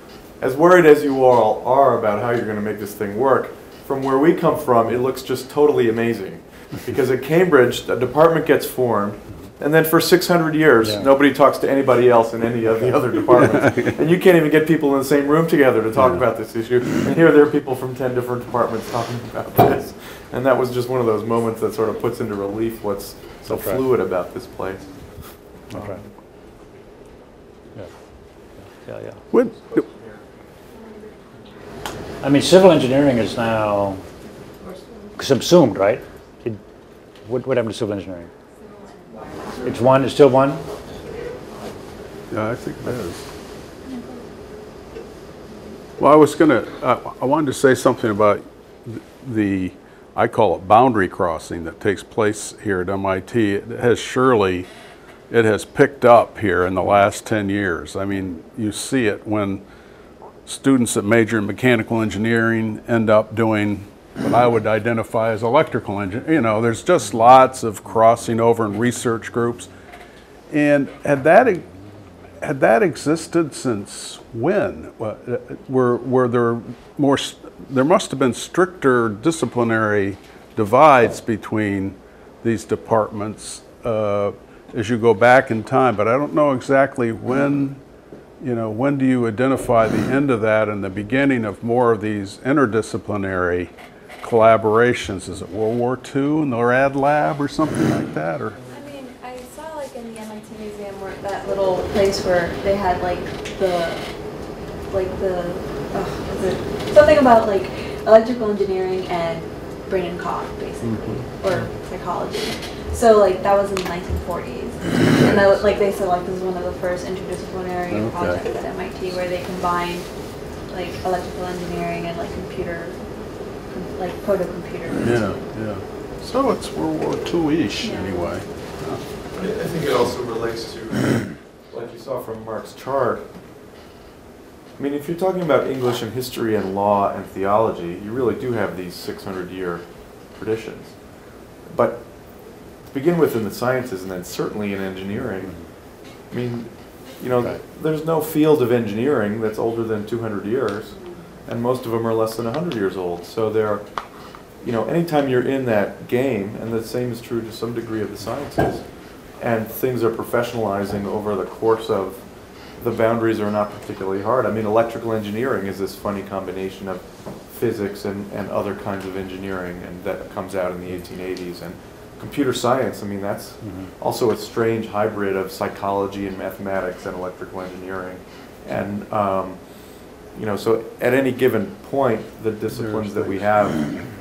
as worried as you all are about how you're going to make this thing work, from where we come from, it looks just totally amazing. Because at Cambridge, a department gets formed, and then for 600 years, Yeah. nobody talks to anybody else in any of the other departments. And you can't even get people in the same room together to talk about this issue. And here there are people from 10 different departments talking about this. And that was just one of those moments that sort of puts into relief what's so That's right. fluid about this place. That's right. Yeah. Yeah. Would- I mean, civil engineering is now subsumed, right? It, what, what happened to civil engineering? It's one, it's still one? Yeah, I think it is. Well, I was gonna, I I wanted to say something about the, I call it boundary crossing that takes place here at MIT. It has surely, it has picked up here in the last 10 years. I mean, you see it when students that major in mechanical engineering end up doing what I would identify as electrical engineering. You know, there's just lots of crossing over in research groups. And had that had that existed since when? Uh, Were, were there more, there must have been stricter disciplinary divides between these departments uh, as you go back in time, but I don't know exactly when, you know, when do you identify the end of that and the beginning of more of these interdisciplinary collaborations? Is it World War II and the RAD lab or something like that, or? I mean, I saw like in the MIT museum where that little place where they had like the, like the, is it, something about like electrical engineering and brain and cog basically, mm-hmm. or psychology. So like that was in the 1940s, and that, was- like they said like this is one of the first interdisciplinary Okay. projects at MIT where they combined like electrical engineering and like computer, com- like proto-computer. Yeah, yeah. So it's World War II-ish Yeah. anyway. I I think it also relates to, like you saw from Mark's chart, I mean, if you're talking about English and history and law and theology, you really do have these 600-year traditions. But to begin with in the sciences and then certainly in engineering, I mean, you know, Right. there's no field of engineering that's older than 200 years. and most of them are less than 100 years old. So they're, you know, anytime you're in that game, and the same is true to some degree of the sciences, and things are professionalizing over the course of the boundaries are not particularly hard. I mean, electrical engineering is this funny combination of physics and, and other kinds of engineering, and that comes out in the 1880s. And computer science, I mean, that's also a strange hybrid of psychology and mathematics and electrical engineering. And, um, you know, so at any given point, the disciplines that we have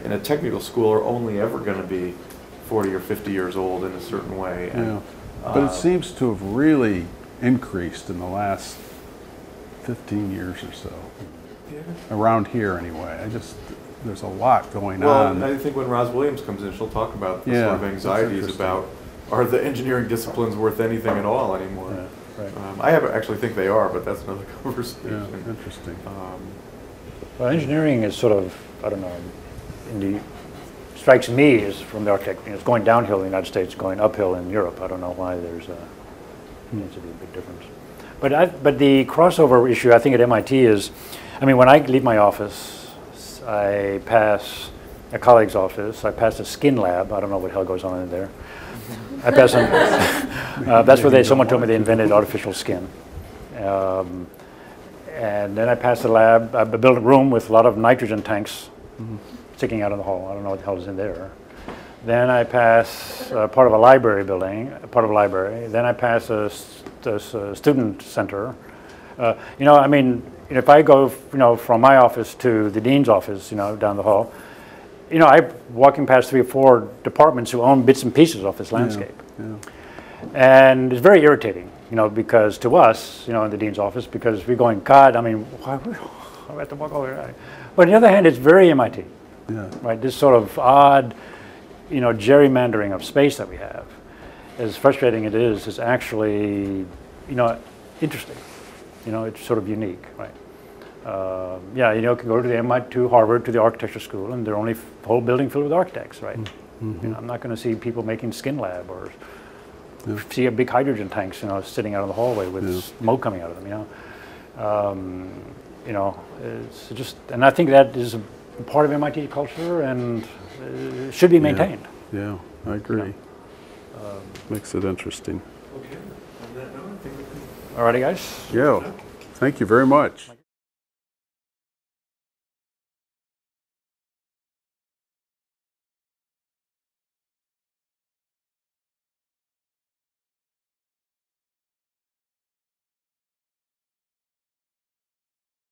in a technical school are only ever going to be 40 or 50 years old in a certain way. And, Yeah. But uh, it seems to have really increased in the last 15 years or so, around here anyway. I just, there's a lot going Well, on. I think when Roz Williams comes in, she'll talk about the Yeah, sort of anxieties about, are the engineering disciplines worth anything at all anymore? Yeah, right. Um, I have, actually think they are, but that's another Yeah, conversation. interesting. Um, Well, engineering is sort of, I don't know, in the, strikes me as from the architect, you know, it's going downhill in the United States, going uphill in Europe. I don't know why there's a, needs to be a big difference. But I, but the crossover issue, I think at MIT is, I mean, when I leave my office, I pass a colleague's office, I pass a skin lab, I don't know what hell goes on in there. I pass uh, that's where they, someone told me they invented artificial skin. Um, and then I pass the lab, I built a room with a lot of nitrogen tanks sticking out in the hall. I don't know what the hell is in there. Then I pass uh, part of a library building, part of a library. Then I pass a, s- this, uh, student center. Uh, you know, I mean, if I go, you know, from my office to the dean's office, you know, down the hall, you know, I'm walking past three or four departments who own bits and pieces of this landscape. Yeah. And it's very irritating, you know, because to us, you know, in the dean's office, because we're going, God, I mean, why we I have to walk over there. But on the other hand, it's very MIT, Yeah. right? This sort of odd, you know, gerrymandering of space that we have, as frustrating it is, is actually, you know, interesting. You know, it's sort of unique, right? Um, yeah, you know, you can go to the MIT, to Harvard, to the architecture school, and they're only f- whole building filled with architects, right? You know, I'm not going to see people making skin lab or see a big hydrogen tanks, you know, sitting out in the hallway with Yeah. smoke coming out of them, you know. Um, you know, it's just, and I think that is a part of MIT culture and uh, should be maintained. Yeah, I agree. Makes it interesting. Okay, on that note, I think we can All righty, guys? Yeah, thank you very much.